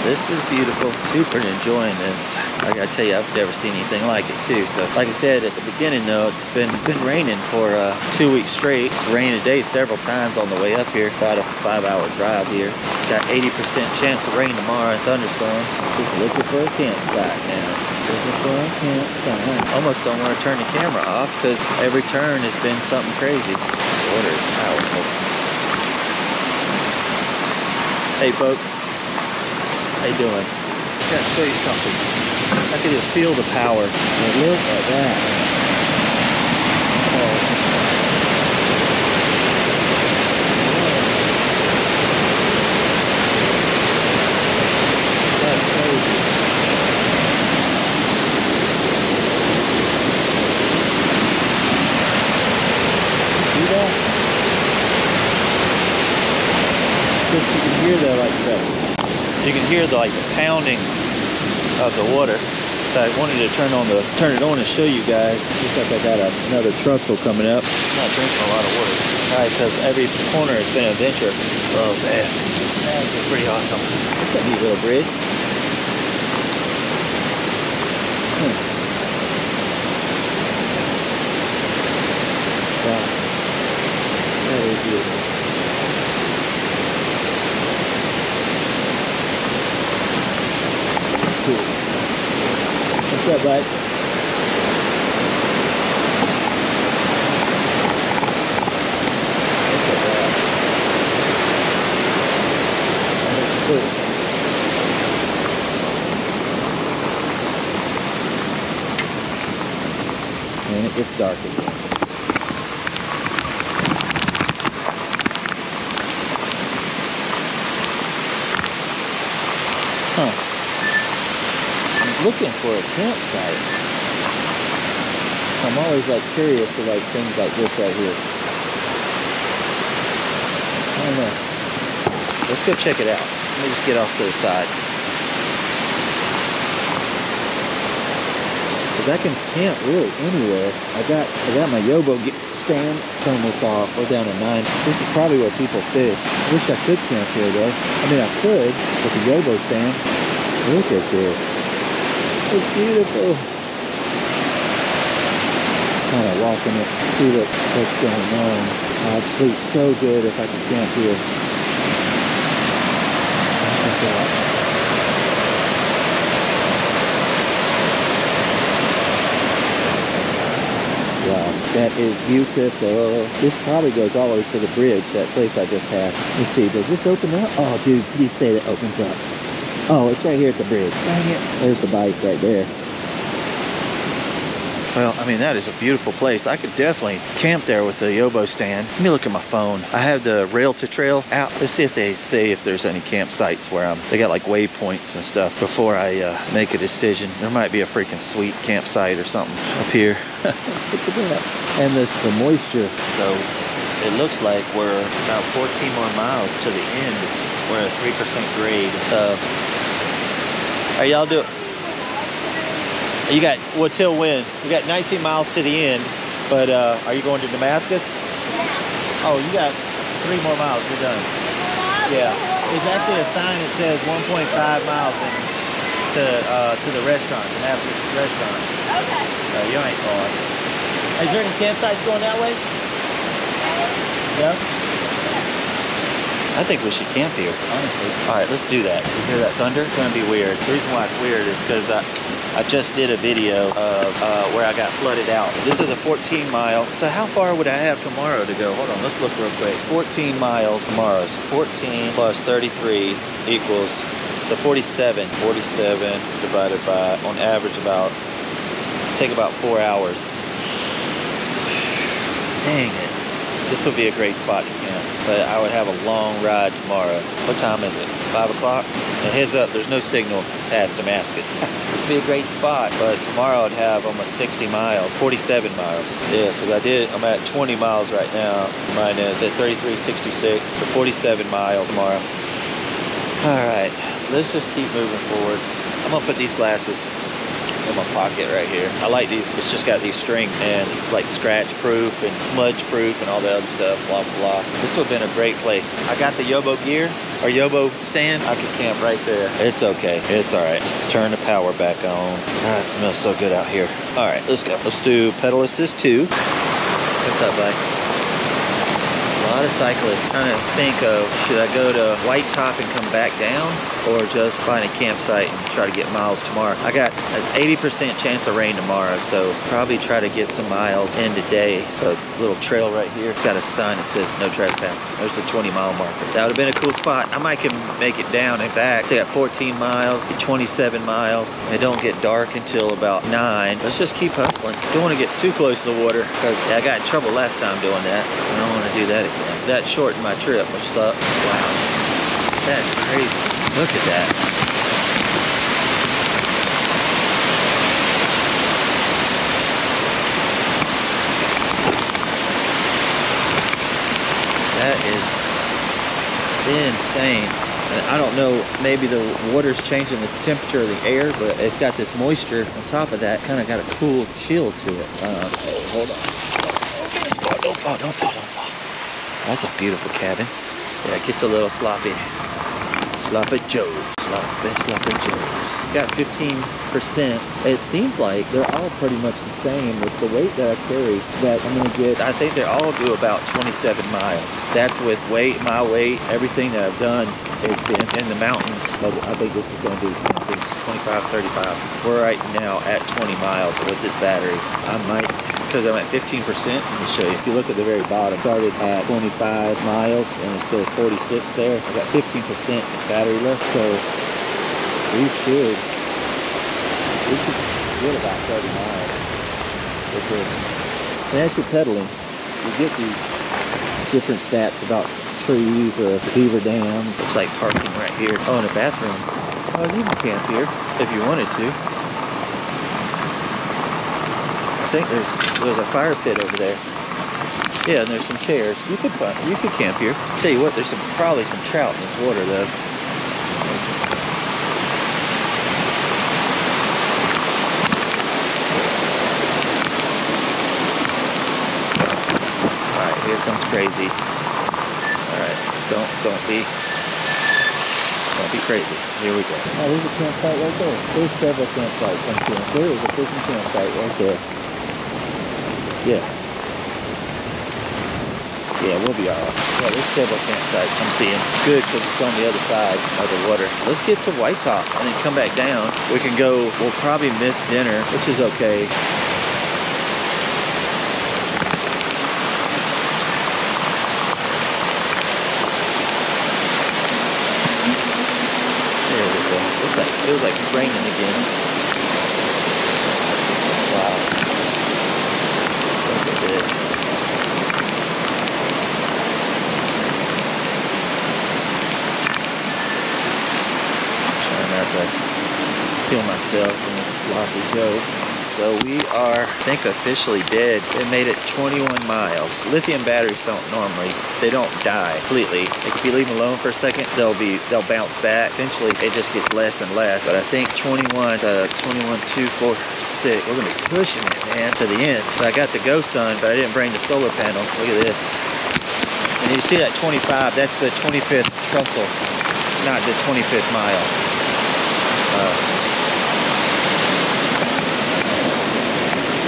This is beautiful. Super enjoying this. I gotta tell you, I've never seen anything like it too. So, like I said at the beginning, though, it's been been raining for uh, two weeks straight. It's rained a day several times on the way up here. About a five-hour drive here. Got 80% chance of rain tomorrow and thunderstorms. Just looking for a campsite now. Looking for a campsite. Almost don't want to turn the camera off because every turn has been something crazy. The water is powerful. Hey, folks. You doing? I gotta show you something. I can just feel the power. Now look at that. Oh. That's crazy. See that? Just you can hear the like you can hear the like pounding of the water. So I wanted to turn on the turn it on and show you guys. Looks like I got a, another trestle coming up. I'm not drinking a lot of water. Alright, because every corner has been an adventure. Oh man. That's pretty awesome. It's a neat little bridge. Hmm. Wow. That is beautiful. That's cool. That. That's. And it gets dark again. Huh. Looking for a campsite. I'm always like curious to like things like this right here. I don't know. Let's go check it out. Let me just get off to the side. Cause I can camp really anywhere. I got I got my Yobo stand. Turn this off. We're down to nine. This is probably where people fish. Wish I could camp here though. I mean I could with the Yobo stand. Look at this. It's beautiful. Kind of walking it, see what, what's going on. I'd sleep so good if I could camp here. Wow, that is beautiful. This probably goes all the way to the bridge, that place I just passed. Let's see, does this open up? Oh, dude, please say that opens up. Oh, it's right here at the bridge. Dang it. There's the bike right there. Well, I mean, that is a beautiful place. I could definitely camp there with the Yobo stand. Let me look at my phone. I have the Rail to Trail out. Let's see if they say if there's any campsites where I'm, they got like waypoints and stuff before I uh, make a decision. There might be a freaking sweet campsite or something up here. *laughs* look at that. And the, the moisture. So it looks like we're about 14 more miles to the end. We're at 3% grade. So, are y'all doing? You got well till when? You got 19 miles to the end, but uh, are you going to Damascus? Yeah. Oh, you got three more miles. You're done. Yeah, it's actually a sign that says 1.5 miles in, to uh, to the restaurant, Damascus restaurant. Okay. So you ain't far. Is there any campsites going that way? Yeah. I think we should camp here, honestly. All right, let's do that. You hear that thunder? It's gonna be weird. The reason why it's weird is because I, I just did a video of uh, where I got flooded out. This is a 14 mile. So how far would I have tomorrow to go? Hold on, let's look real quick. 14 miles tomorrow. So 14 plus 33 equals, so 47. 47 divided by, on average about, take about four hours. *sighs* Dang it. This would be a great spot to camp, but I would have a long ride tomorrow. What time is it? Five o'clock? And heads up, there's no signal past Damascus. would *laughs* be a great spot, but tomorrow I'd have almost 60 miles, 47 miles. Yeah, because I did, I'm at 20 miles right now. Mine is at 33.66, so 47 miles tomorrow. All right, let's just keep moving forward. I'm gonna put these glasses in my pocket right here. I like these. It's just got these strings and it's like scratch proof and smudge proof and all the other stuff, blah, blah, blah. This would have been a great place. I got the Yobo gear or Yobo stand. I could camp right there. It's okay. It's all right. Turn the power back on. Ah, it smells so good out here. All right, let's go. Let's do pedal assist two. What's up, bud? A lot of cyclists kind of think of should I go to Whitetop and come back down or just find a campsite and try to get miles tomorrow. I got an 80% chance of rain tomorrow so probably try to get some miles in today. A little trail right here. It's got a sign that says no trespassing. There's the 20 mile marker. That would have been a cool spot. I might can make it down and back. So I got 14 miles, 27 miles. It don't get dark until about 9. Let's just keep hustling. Don't want to get too close to the water because I got in trouble last time doing that. Don't want to do that again. That shortened my trip, which sucked. Wow. That's crazy. Look at that. That is insane. And I don't know, maybe the water's changing the temperature of the air, but it's got this moisture on top of that, kind of got a cool chill to it. Uh, hold on. Don't fall, Don't fall, don't fall, don't fall. That's a beautiful cabin. Yeah, it gets a little sloppy. Sloppy Joe. Sloppy, sloppy Joe's. Got 15%. It seems like they're all pretty much the same with the weight that I carry that I'm gonna get. I think they all do about 27 miles. That's with weight, my weight, everything that I've done has been in the mountains. But I think this is gonna do something 25, 35. We're right now at 20 miles with this battery. I might because I'm at 15%. Let me show you. If you look at the very bottom, started at 25 miles and it says 46 there. I got 15% battery left, so we should we should get about 30 miles. And as you're pedaling, you get these different stats about trees or beaver dams. Looks like parking right here. Oh, and a bathroom. Oh, you can camp here if you wanted to. I think there's there's a fire pit over there. Yeah, and there's some chairs. You could you could camp here. Tell you what, there's some probably some trout in this water though. All right, here comes crazy. All right, don't don't be don't be crazy. Here we go. Oh, there's a campsite right there. There's several campsites I'm seeing. There is a fishing campsite right there. Yeah. Yeah, we'll be alright. Yeah, there's several campsites I'm seeing. It's good because it's on the other side of the water. Let's get to Whitetop and then come back down. We can go, we'll probably miss dinner, which is okay. There we go. Looks like, it was like raining again. Wow. Look at this. Trying not to kill myself in So we are, I think, officially dead. It made it 21 miles. Lithium batteries don't normally, they don't die completely. If you leave them alone for a second, they'll be, they'll bounce back. Eventually, it just gets less and less. But I think 21, uh, 21, 2, 4, 6, we're gonna be pushing it, man, to the end. So I got the GoSun, but I didn't bring the solar panel. Look at this. And you see that 25, that's the 25th trestle, not the 25th mile. Uh,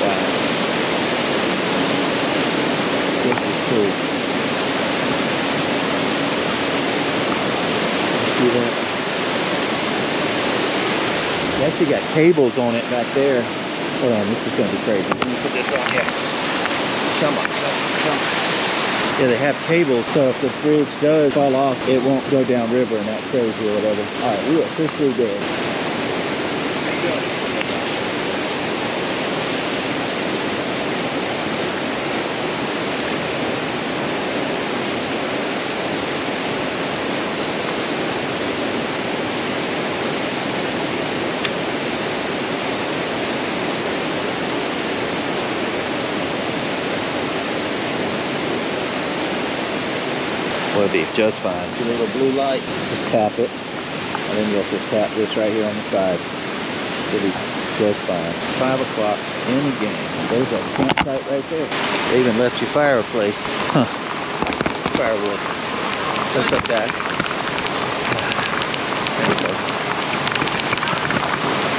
Wow. This is cool. They actually got cables on it back there. Hold on, this is gonna be crazy. Let me put this on here. Come on, come on. Yeah, they have cables, so if the bridge does fall off, it won't go down river and that crazy or whatever. All right, we are officially dead. Be just fine. See the little blue light? Just tap it. And then you'll just tap this right here on the side. It'll be just fine. It's 5 o'clock in the game. There's a campsite right there. They even left you fireplace. Huh. Firewood. What's up, guys? There folks.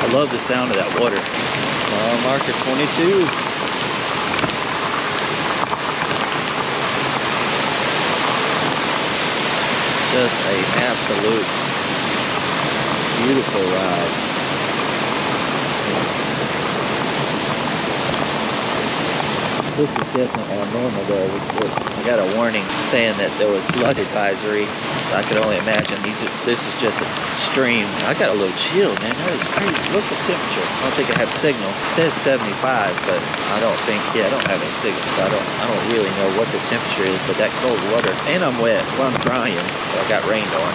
I love the sound of that water. Mile marker 22. Just a absolute beautiful ride. This is definitely abnormal though. We got a warning saying that there was flood advisory. I could only imagine these are, this is just a stream. I got a little chill, man. That is crazy. What's the temperature? I don't think I have signal. It says 75, but I don't think, yeah, I don't have any signal, so I don't, I don't really know what the temperature is, but that cold water, and I'm wet, well, I'm drying, but I got rained on.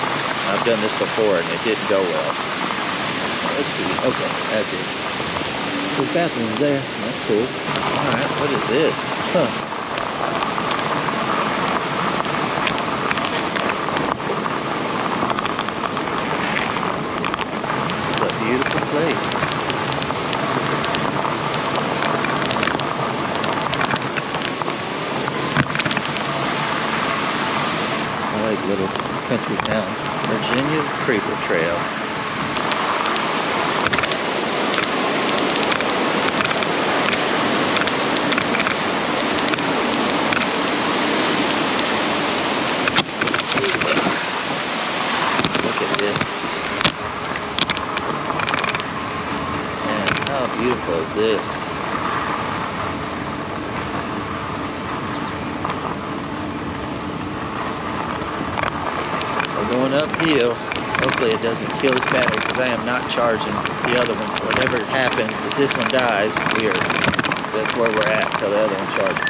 I've done this before and it didn't go well. Let's see. Okay, that did. This bathroom's there. That's cool. All right, what is this? Huh. It's a beautiful place. I like little country towns. Virginia Creeper Trail. Look at this. Man, how beautiful is this? We're going uphill. Hopefully it doesn't kill this battery because I am not charging the other one. Whatever happens, if this one dies, we are, that's where we're at till the other one charges.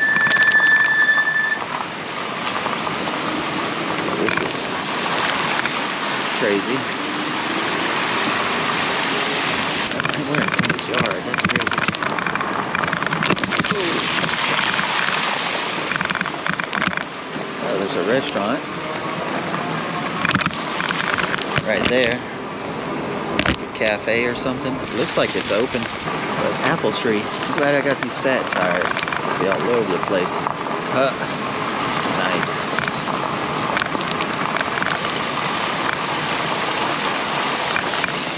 This is crazy. I'm wearing somebody's yard. That's crazy. Oh, there's a restaurant right there. Like a cafe or something. looks like it's open. But apple tree. I'm glad I got these fat tires. Be all over the place. Huh. Nice.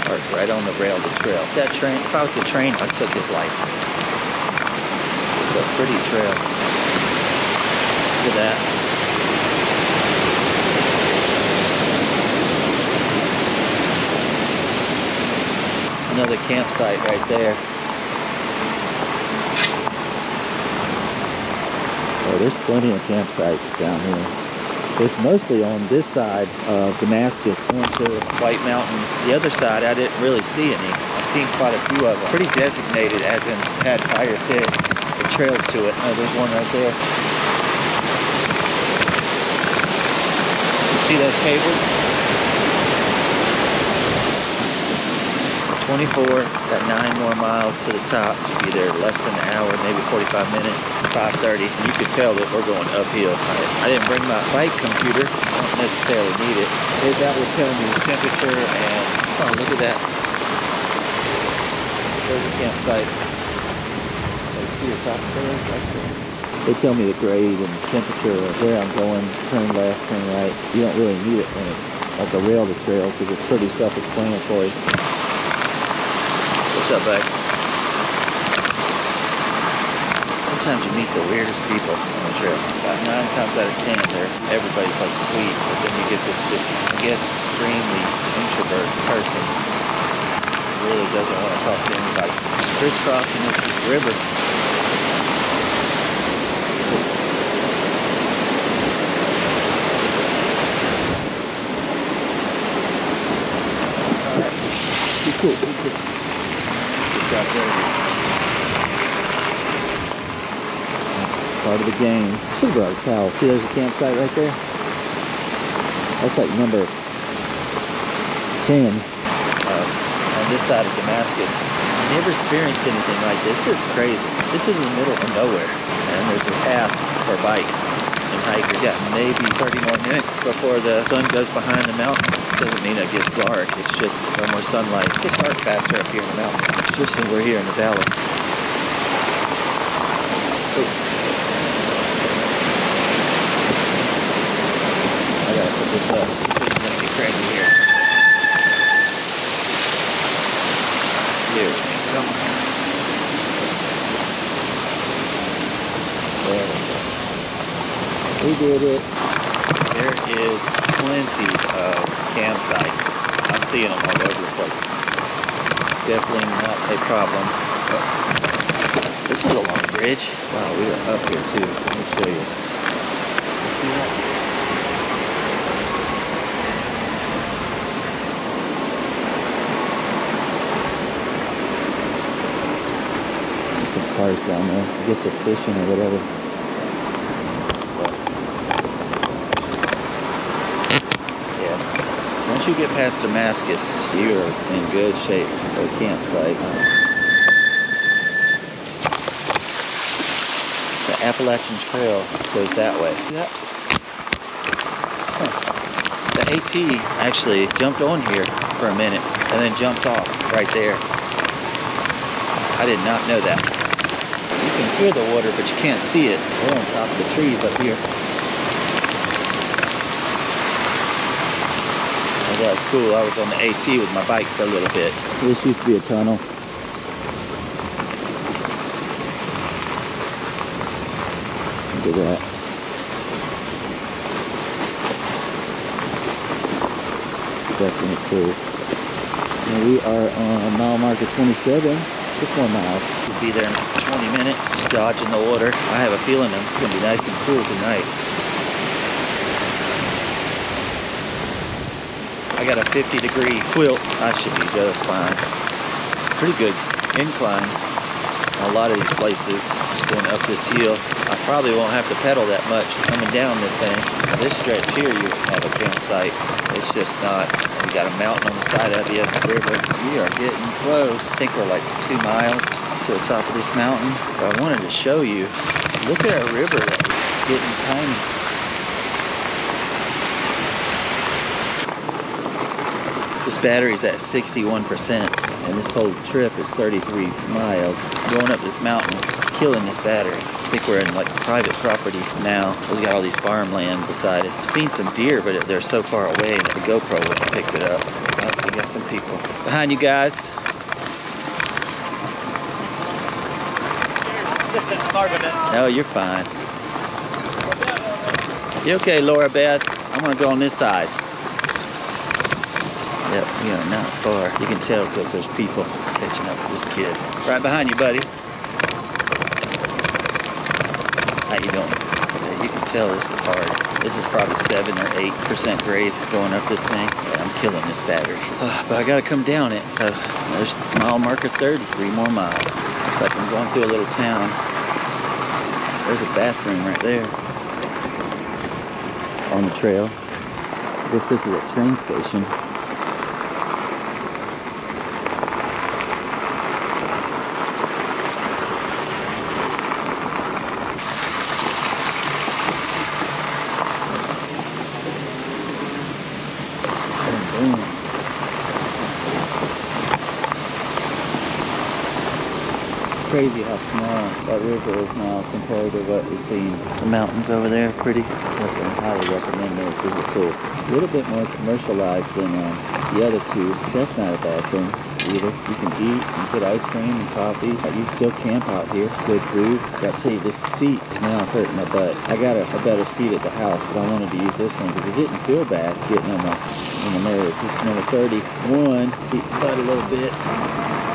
Parked right on the rail of the trail. That train, if I was the train, I took his life. It's a pretty trail. Look at that. Another campsite right there. Oh, there's plenty of campsites down here. It's mostly on this side of Damascus. White Mountain. The other side, I didn't really see any. I've seen quite a few of them. Pretty designated, as in had fire pits, trails to it. Oh, there's one right there. See those cables? 24, got nine more miles to the top. Should Be there less than an hour, maybe 45 minutes, 5.30. You could tell that we're going uphill. I, I didn't bring my bike computer. I don't necessarily need it. It- That will tell me the temperature and, oh, look at that. There's a campsite. Oh, see the top there? Right there. They tell me the grade and temperature of where I'm going, turn left, turn right. You don't really need it when it's like a rail to trail because it's pretty self-explanatory. Up, bud? Sometimes you meet the weirdest people on the trail. About nine times out of ten, they're everybody's like sweet, but then you get this, this I guess, extremely introvert person. Who really doesn't want to talk to anybody. Crisscrossing this river. Alright. Be cool, be cool. Good job there. That's part of the game. Should have brought a towel. See, there's a campsite right there. That's like number 10 uh, on this side of Damascus. I never experienced anything like this. This is crazy. This is in the middle of nowhere. And there's a path for bikes and hikers. Yeah, maybe 30 more minutes before the sun goes behind the mountain. Doesn't mean it gets dark. It's just no more sunlight. It gets dark faster up here in the mountains. It's just that we're here in the valley. Ooh. I gotta put this up. Is gonna be crazy here. Here we go. There we go. We did it. There is plenty of campsites. I'm seeing them all over the place. Definitely not a problem. But this is a long bridge. Wow, we are up here too. Let me show you. You see that? Some cars down there. I guess they're fishing or whatever. But, yeah. Once you get past Damascus, you are in good shape for a campsite. The Appalachian Trail goes that way. Yep. The AT actually jumped on here for a minute and then jumps off right there. I did not know that. You can hear the water, but you can't see it. We're on top of the trees up here. Oh, that's cool. I was on the AT with my bike for a little bit. This used to be a tunnel. Look at that. Definitely cool. And we are on mile marker 27 six more miles. We'll be there in 20 minutes, dodging the water. I have a feeling it's gonna be nice and cool tonight. I got a 50 degree quilt. I should be just fine. Pretty good incline. A lot of these places, just going up this hill. I probably won't have to pedal that much coming down this thing. Now this stretch here, you have a campsite. It's just not. You got a mountain on the side of you, a river. We are getting close. I think we're like two miles to the top of this mountain. But I wanted to show you. Look at our river is getting tiny. This battery's at 61%, and this whole trip is 33 miles. Going up this mountain is killing this battery. I think we're in like private property now. We've got all these farmland beside us. Seen some deer, but they're so far away that the GoPro wouldn't have picked it up. Oh, we got some people. Behind you guys. Sorry about that. No, you're fine. You okay, Laura Beth? I'm gonna go on this side. Yep, you know, not far. You can tell because there's people catching up with this kid. Right behind you, buddy. How you doing? Yeah, you can tell this is hard. This is probably seven or eight percent grade going up this thing. Yeah, I'm killing this battery. Uh, *sighs* but I gotta come down it, so there's mile marker 30, three more miles. Looks like I'm going through a little town. There's a bathroom right there on the trail. I guess this is a train station. Boom, boom. It's crazy how small that river is now compared to what we've seen. The mountains over there, are pretty. Definitely highly recommend this. This is cool. A little bit more commercialized than uh, the other two. That's not a bad thing. either. You can eat, you can get ice cream and coffee. You still camp out here. Good food. Gotta tell you, this seat is now hurting my butt. I got a, a better seat at the house, but I wanted to use this one because it didn't feel bad getting on my, on my nerves. This is number 31. Seat's butt a little bit.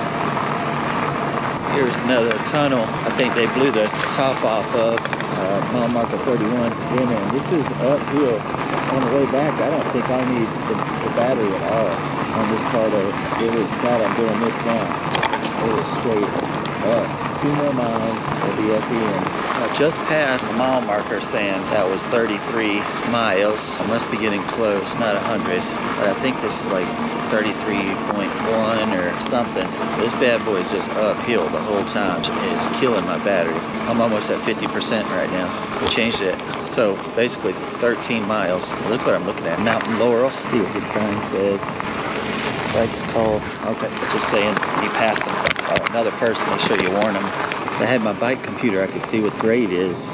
Here's another tunnel. I think they blew the top off of uh, mile marker 31. Yeah, man, this is uphill. On the way back, I don't think I need the, the battery at all on this part of it. It was I'm doing this now. It was straight up. Two more miles, we'll be at the end. I just passed the mile marker saying that was 33 miles. I must be getting close, not 100, but I think this is like 33.1 or something. This bad boy is just uphill the whole time. It's killing my battery. I'm almost at 50% right now. We changed it. So basically 13 miles. Look what I'm looking at. Mountain Laurel. See what this sign says. It's called. Okay, just saying you passed them. Uh, another person. Make sure you warn them. If I had my bike computer, I could see what grade is.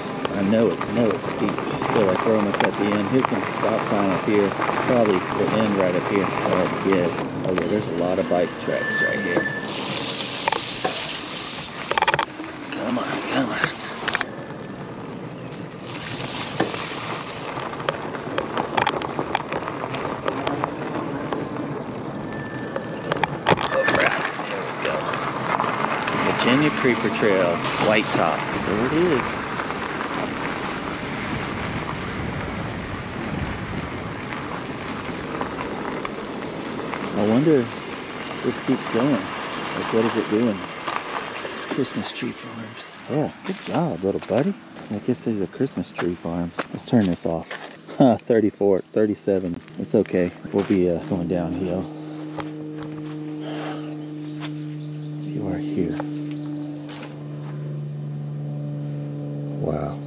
I know it's know it's steep. I feel like we're almost at the end. Here comes the stop sign up here. It's Probably the end right up here. Oh, I guess. Oh yeah, there's a lot of bike tracks right here. Come on, come on. There we go. Virginia Creeper Trail, Whitetop. There it is. I wonder if this keeps going. Like, what is it doing? It's Christmas tree farms. Yeah, good job, little buddy. I guess these are Christmas tree farms. Let's turn this off. *laughs* 34, 37. It's okay. We'll be uh, going downhill. You are here. Wow.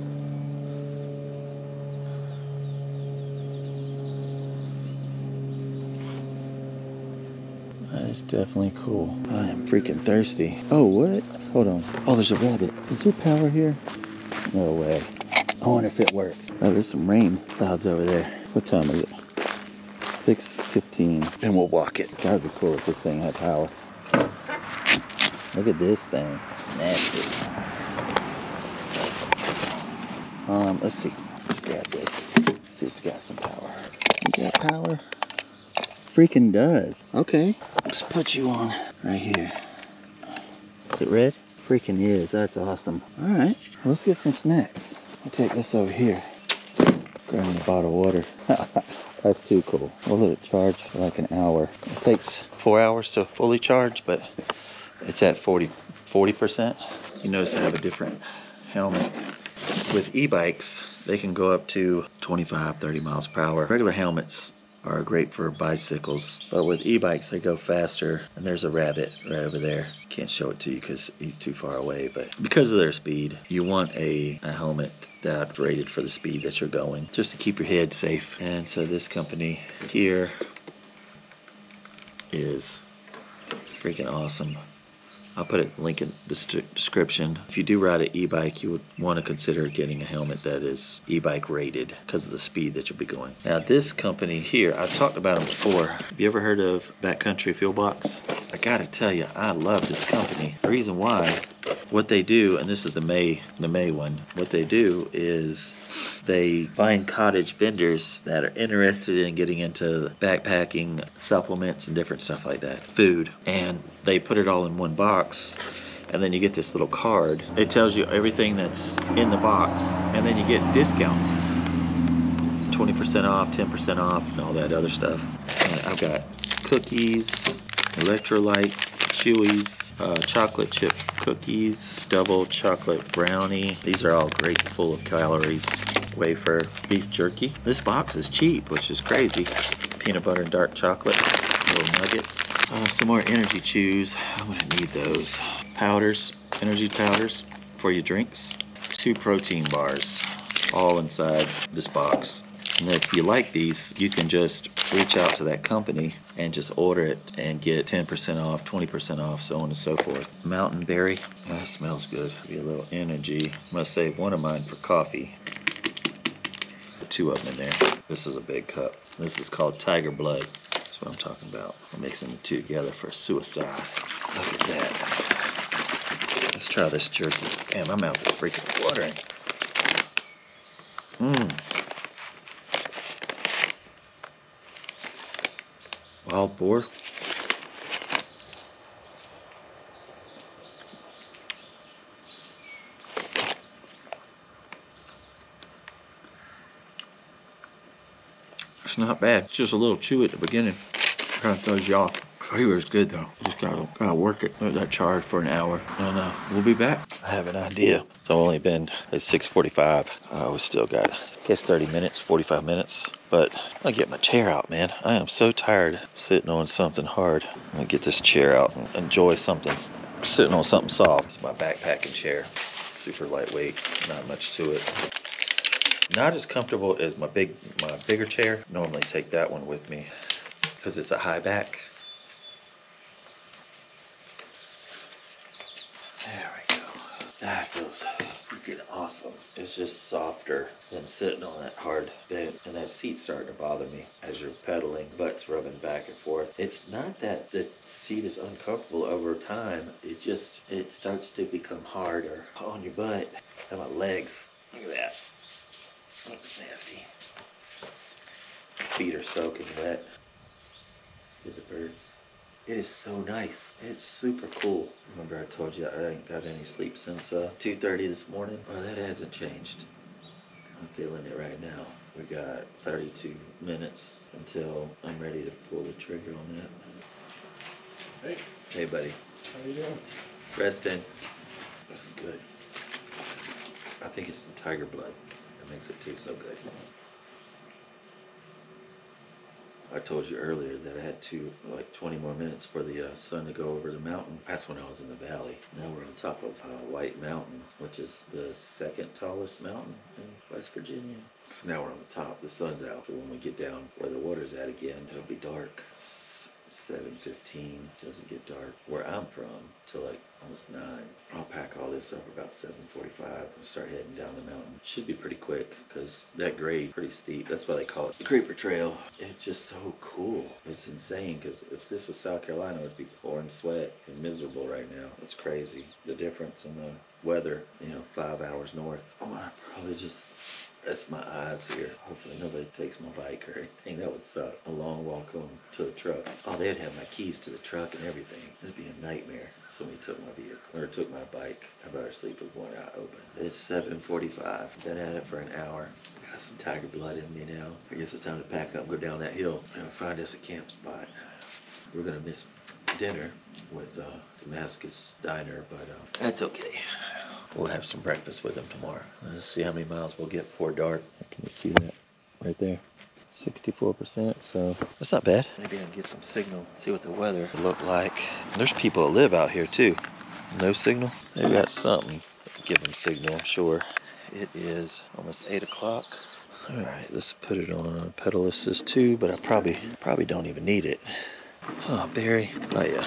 That is definitely cool. I am freaking thirsty. Oh, what? Hold on. Oh, there's a rabbit. Is there power here? No way. I wonder if it works. Oh, there's some rain clouds over there. What time is it? 6.15. And we'll walk it. That would be cool if this thing had power. Look at this thing. Nasty. Um, let's see. Let's grab this. See if it's got some power. You got power? Freaking does. Okay. Let's put you on right here. Is it red? Freaking is. That's awesome. All right. Let's get some snacks. I'll take this over here. Grab a bottle of water. *laughs* That's too cool. We'll let it charge for like an hour. It takes four hours to fully charge, but it's at 40, 40%. You notice I have a different helmet. With e-bikes, they can go up to 25, 30 miles per hour. Regular helmets are great for bicycles, but with e-bikes they go faster. And there's a rabbit right over there. Can't show it to you because he's too far away, but because of their speed, you want a, a helmet that's rated for the speed that you're going, just to keep your head safe. And so this company here is freaking awesome. I'll put a link in the description. If you do ride an e-bike, you would want to consider getting a helmet that is e-bike rated because of the speed that you'll be going. Now this company here, I've talked about them before. Have you ever heard of Backcountry Fuel Box? I gotta tell you, I love this company. The reason why, what they do, and this is the May, the May one. What they do is they find cottage vendors that are interested in getting into backpacking supplements and different stuff like that, food, and they put it all in one box. And then you get this little card. It tells you everything that's in the box, and then you get discounts 20% off, 10% off, and all that other stuff. And I've got cookies, electrolyte, chewies, uh, chocolate chip cookies, double chocolate brownie. These are all great, full of calories. Wafer, beef jerky. This box is cheap, which is crazy. Peanut butter and dark chocolate, little nuggets. Uh, some more energy chews. I'm gonna need those. Powders, energy powders for your drinks. Two protein bars, all inside this box. And if you like these, you can just reach out to that company and just order it and get 10% off, 20% off, so on and so forth. Mountain berry, that smells good. Be a little energy. Must save one of mine for coffee. Put two of them in there. This is a big cup. This is called Tiger Blood. That's what I'm talking about. I'm mixing the two together for suicide. Look at that. Let's try this jerky. Damn, my mouth is freaking watering. Mmm. Wild boar. It's not bad. It's just a little chew at the beginning. Kind of throws you off. Flavor was good though. Just gotta, gotta work it. Let that charge for an hour, and uh, we'll be back. I have an idea. It's only been it's 6:45. Uh, we still got, I guess, 30 minutes, 45 minutes. But I get my chair out, man. I am so tired sitting on something hard. I'm gonna get this chair out and enjoy something. Sitting on something soft. It's my backpacking chair. Super lightweight. Not much to it not as comfortable as my big my bigger chair normally take that one with me because it's a high back there we go that feels freaking awesome it's just softer than sitting on that hard bed and that seat's starting to bother me as you're pedaling butt's rubbing back and forth it's not that the seat is uncomfortable over time it just it starts to become harder on your butt and my legs look at that was nasty. Feet are soaking wet. With the birds. It is so nice. It's super cool. Remember I told you I ain't got any sleep since uh, 2.30 this morning? Well, that hasn't changed. I'm feeling it right now. We got 32 minutes until I'm ready to pull the trigger on that. Hey, Hey, buddy. how you doing? Resting. This is good. I think it's the tiger blood that makes it taste so good. I told you earlier that I had two, like 20 more minutes for the uh, sun to go over the mountain. That's when I was in the valley. Now we're on top of uh, White Mountain, which is the second tallest mountain in West Virginia. So now we're on the top. The sun's out. But when we get down where the water's at again, it'll be dark. 7.15 doesn't get dark where I'm from till like almost 9. I'll pack all this up about 7.45 and start heading down the mountain. Should be pretty quick because that grade pretty steep. That's why they call it the Creeper Trail. It's just so cool. It's insane because if this was South Carolina, it would be pouring sweat and miserable right now. It's crazy. The difference in the weather, you know, five hours north. Oh, I probably just rest my eyes here. Hopefully nobody takes my bike or anything. That would suck. A long walk home to the truck. Oh, they'd have my keys to the truck and everything. It'd be a nightmare. Somebody took my vehicle or took my bike. I better sleep with one eye open. It's 7:45. Been at it for an hour. Got some tiger blood in me now. I guess it's time to pack up go down that hill and find us a camp spot. We're gonna miss dinner with uh, Damascus Diner, but uh, that's okay. We'll have some breakfast with them tomorrow. Let's see how many miles we'll get before dark. Can you see that right there? 64%, so that's not bad. Maybe I can get some signal, see what the weather will look like. There's people that live out here too. No signal? Maybe that's something. Give them signal, I'm sure. It is almost 8 o'clock. All right, let's put it on pedal assist 2, but I probably probably don't even need it. Oh, Barry. Oh, yeah.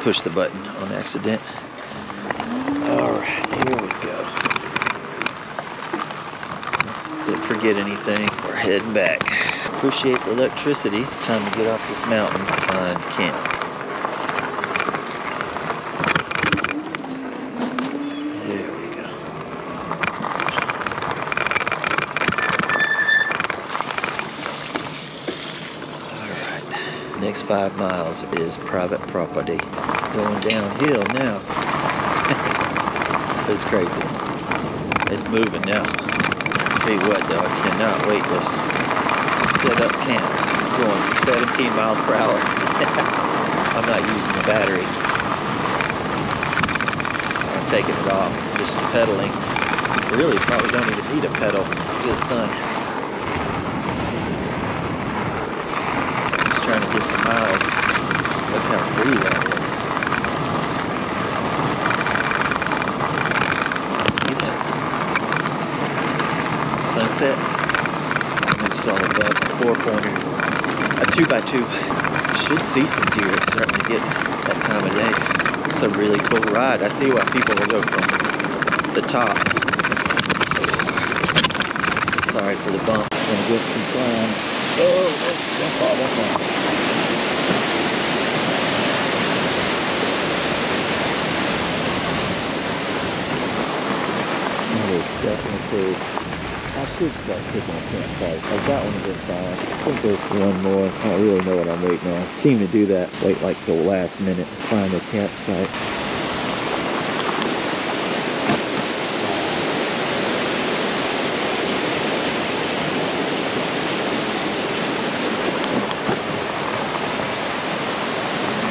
Push the button on accident. All right, here we go. Didn't forget anything. We're heading back. Appreciate the electricity. Time to get off this mountain and find camp. There we go. All right. Next five miles is private property. Going downhill now. *laughs* it's crazy. It's moving now. Tell you what though, I cannot wait to set up camp. Going 17 miles per hour. *laughs* I'm not using the battery. I'm taking it off, just pedaling. Really, probably don't even need a pedal. The sun. Just trying to get some miles. Look how free that to. Should see some deer. It's starting to get that time of day. It's a really cool ride. I see why people will go from the top. Sorry for the bump. I'm gonna get some slime. Oh, don't fall, don't fall. Definitely should start picking a campsite. Like that one fine. I think there's one more. I don't really know what I'm waiting on. Seem to do that. Wait like the last minute. Find a campsite.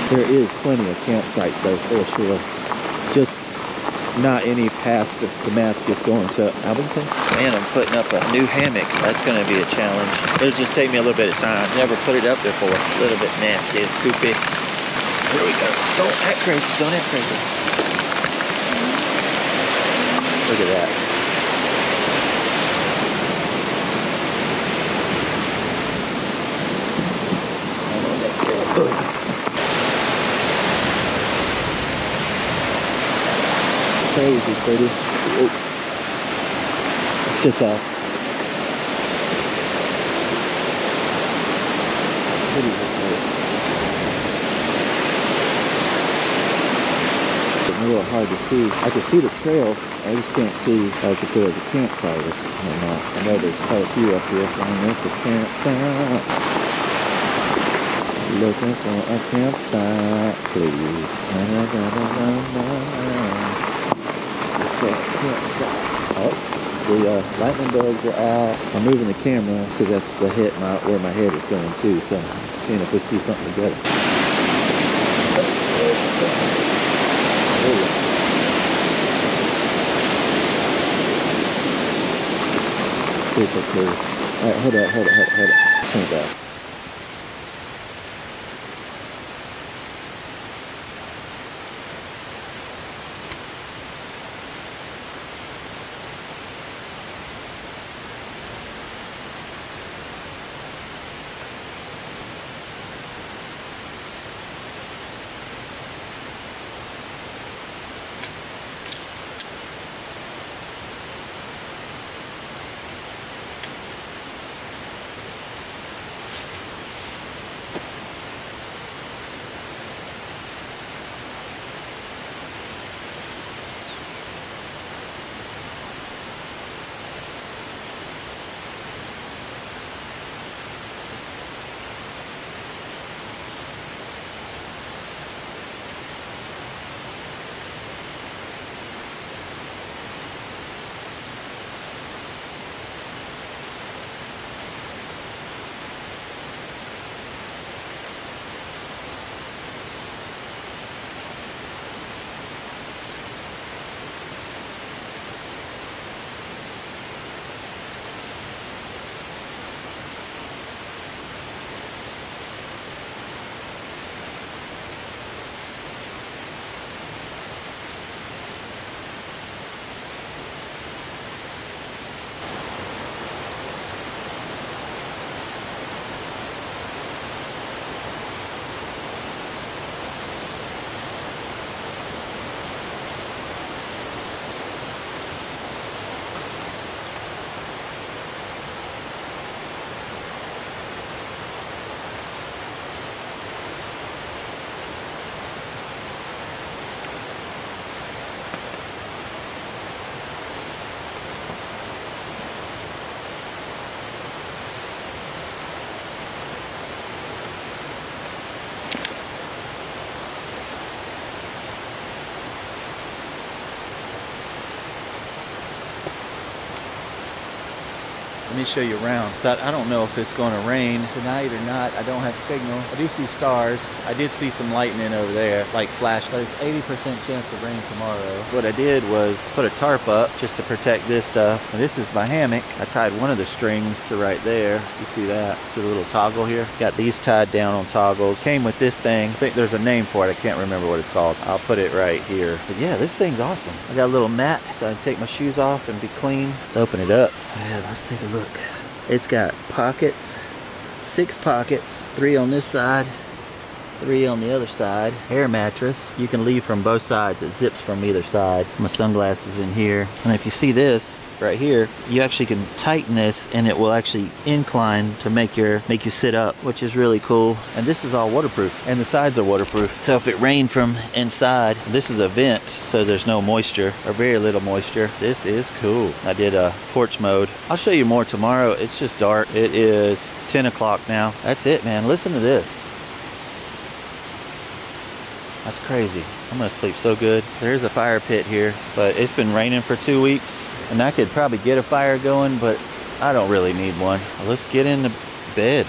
There is plenty of campsites though, for sure. Just not any past Damascus going to Abingdon. Man, I'm putting up a new hammock. That's going to be a challenge. It'll just take me a little bit of time. Never put it up before. A little bit nasty and soupy. Here we go. Don't act crazy. Don't act crazy. Look at that. Crazy pretty. Oh. It's just a a little hard to see. I can see the trail. I just can't see like if there was a campsite or not. I know there's quite a few up here. Find us a campsite. Looking for a campsite, please. Na, campsite. Oh, the uh, lightning bugs are out. I'm moving the camera because that's the hit my, where my head is going to. So seeing if we see something together. Super cool. All right, hold up, hold up, hold up, hold up. Turn it back. Let me show you around. So I, don't know if it's going to rain tonight or not. I don't have signal. I do see stars. I did see some lightning over there, like flash. There's 80% chance of rain tomorrow. What I did was put a tarp up just to protect this stuff. And this is my hammock. I tied one of the strings to right there. You see that? To the little toggle here. Got these tied down on toggles. Came with this thing. I think there's a name for it. I can't remember what it's called. I'll put it right here. But yeah, this thing's awesome. I got a little mat so I can take my shoes off and be clean. Let's open it up. Yeah, let's take a look. It's got pockets, six pockets, three on this side, three on the other side. Air mattress. You can leave from both sides. It zips from either side. My sunglasses in here. And if you see this, right here, you actually can tighten this and it will actually incline to make your make you sit up, which is really cool. And this is all waterproof and the sides are waterproof. So if it rained from inside, this is a vent, so there's no moisture or very little moisture. This is cool. I did a porch mode. I'll show you more tomorrow. It's just dark. It is 10 o'clock now. That's it, man. Listen to this. That's crazy. I'm gonna sleep so good. There's a fire pit here, but it's been raining for two weeks and I could probably get a fire going, but I don't really need one. Let's get into bed.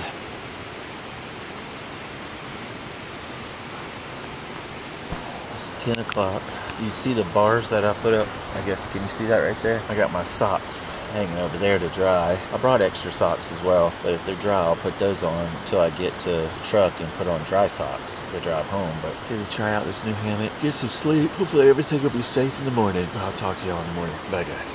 It's 10 o'clock. You see the bars that I put up? I guess, can you see that right there? I got my socks hanging over there to dry. I brought extra socks as well, but if they're dry, I'll put those on until I get to the truck and put on dry socks to drive home. But here to try out this new hammock, get some sleep. Hopefully everything will be safe in the morning. I'll talk to y'all in the morning. Bye guys.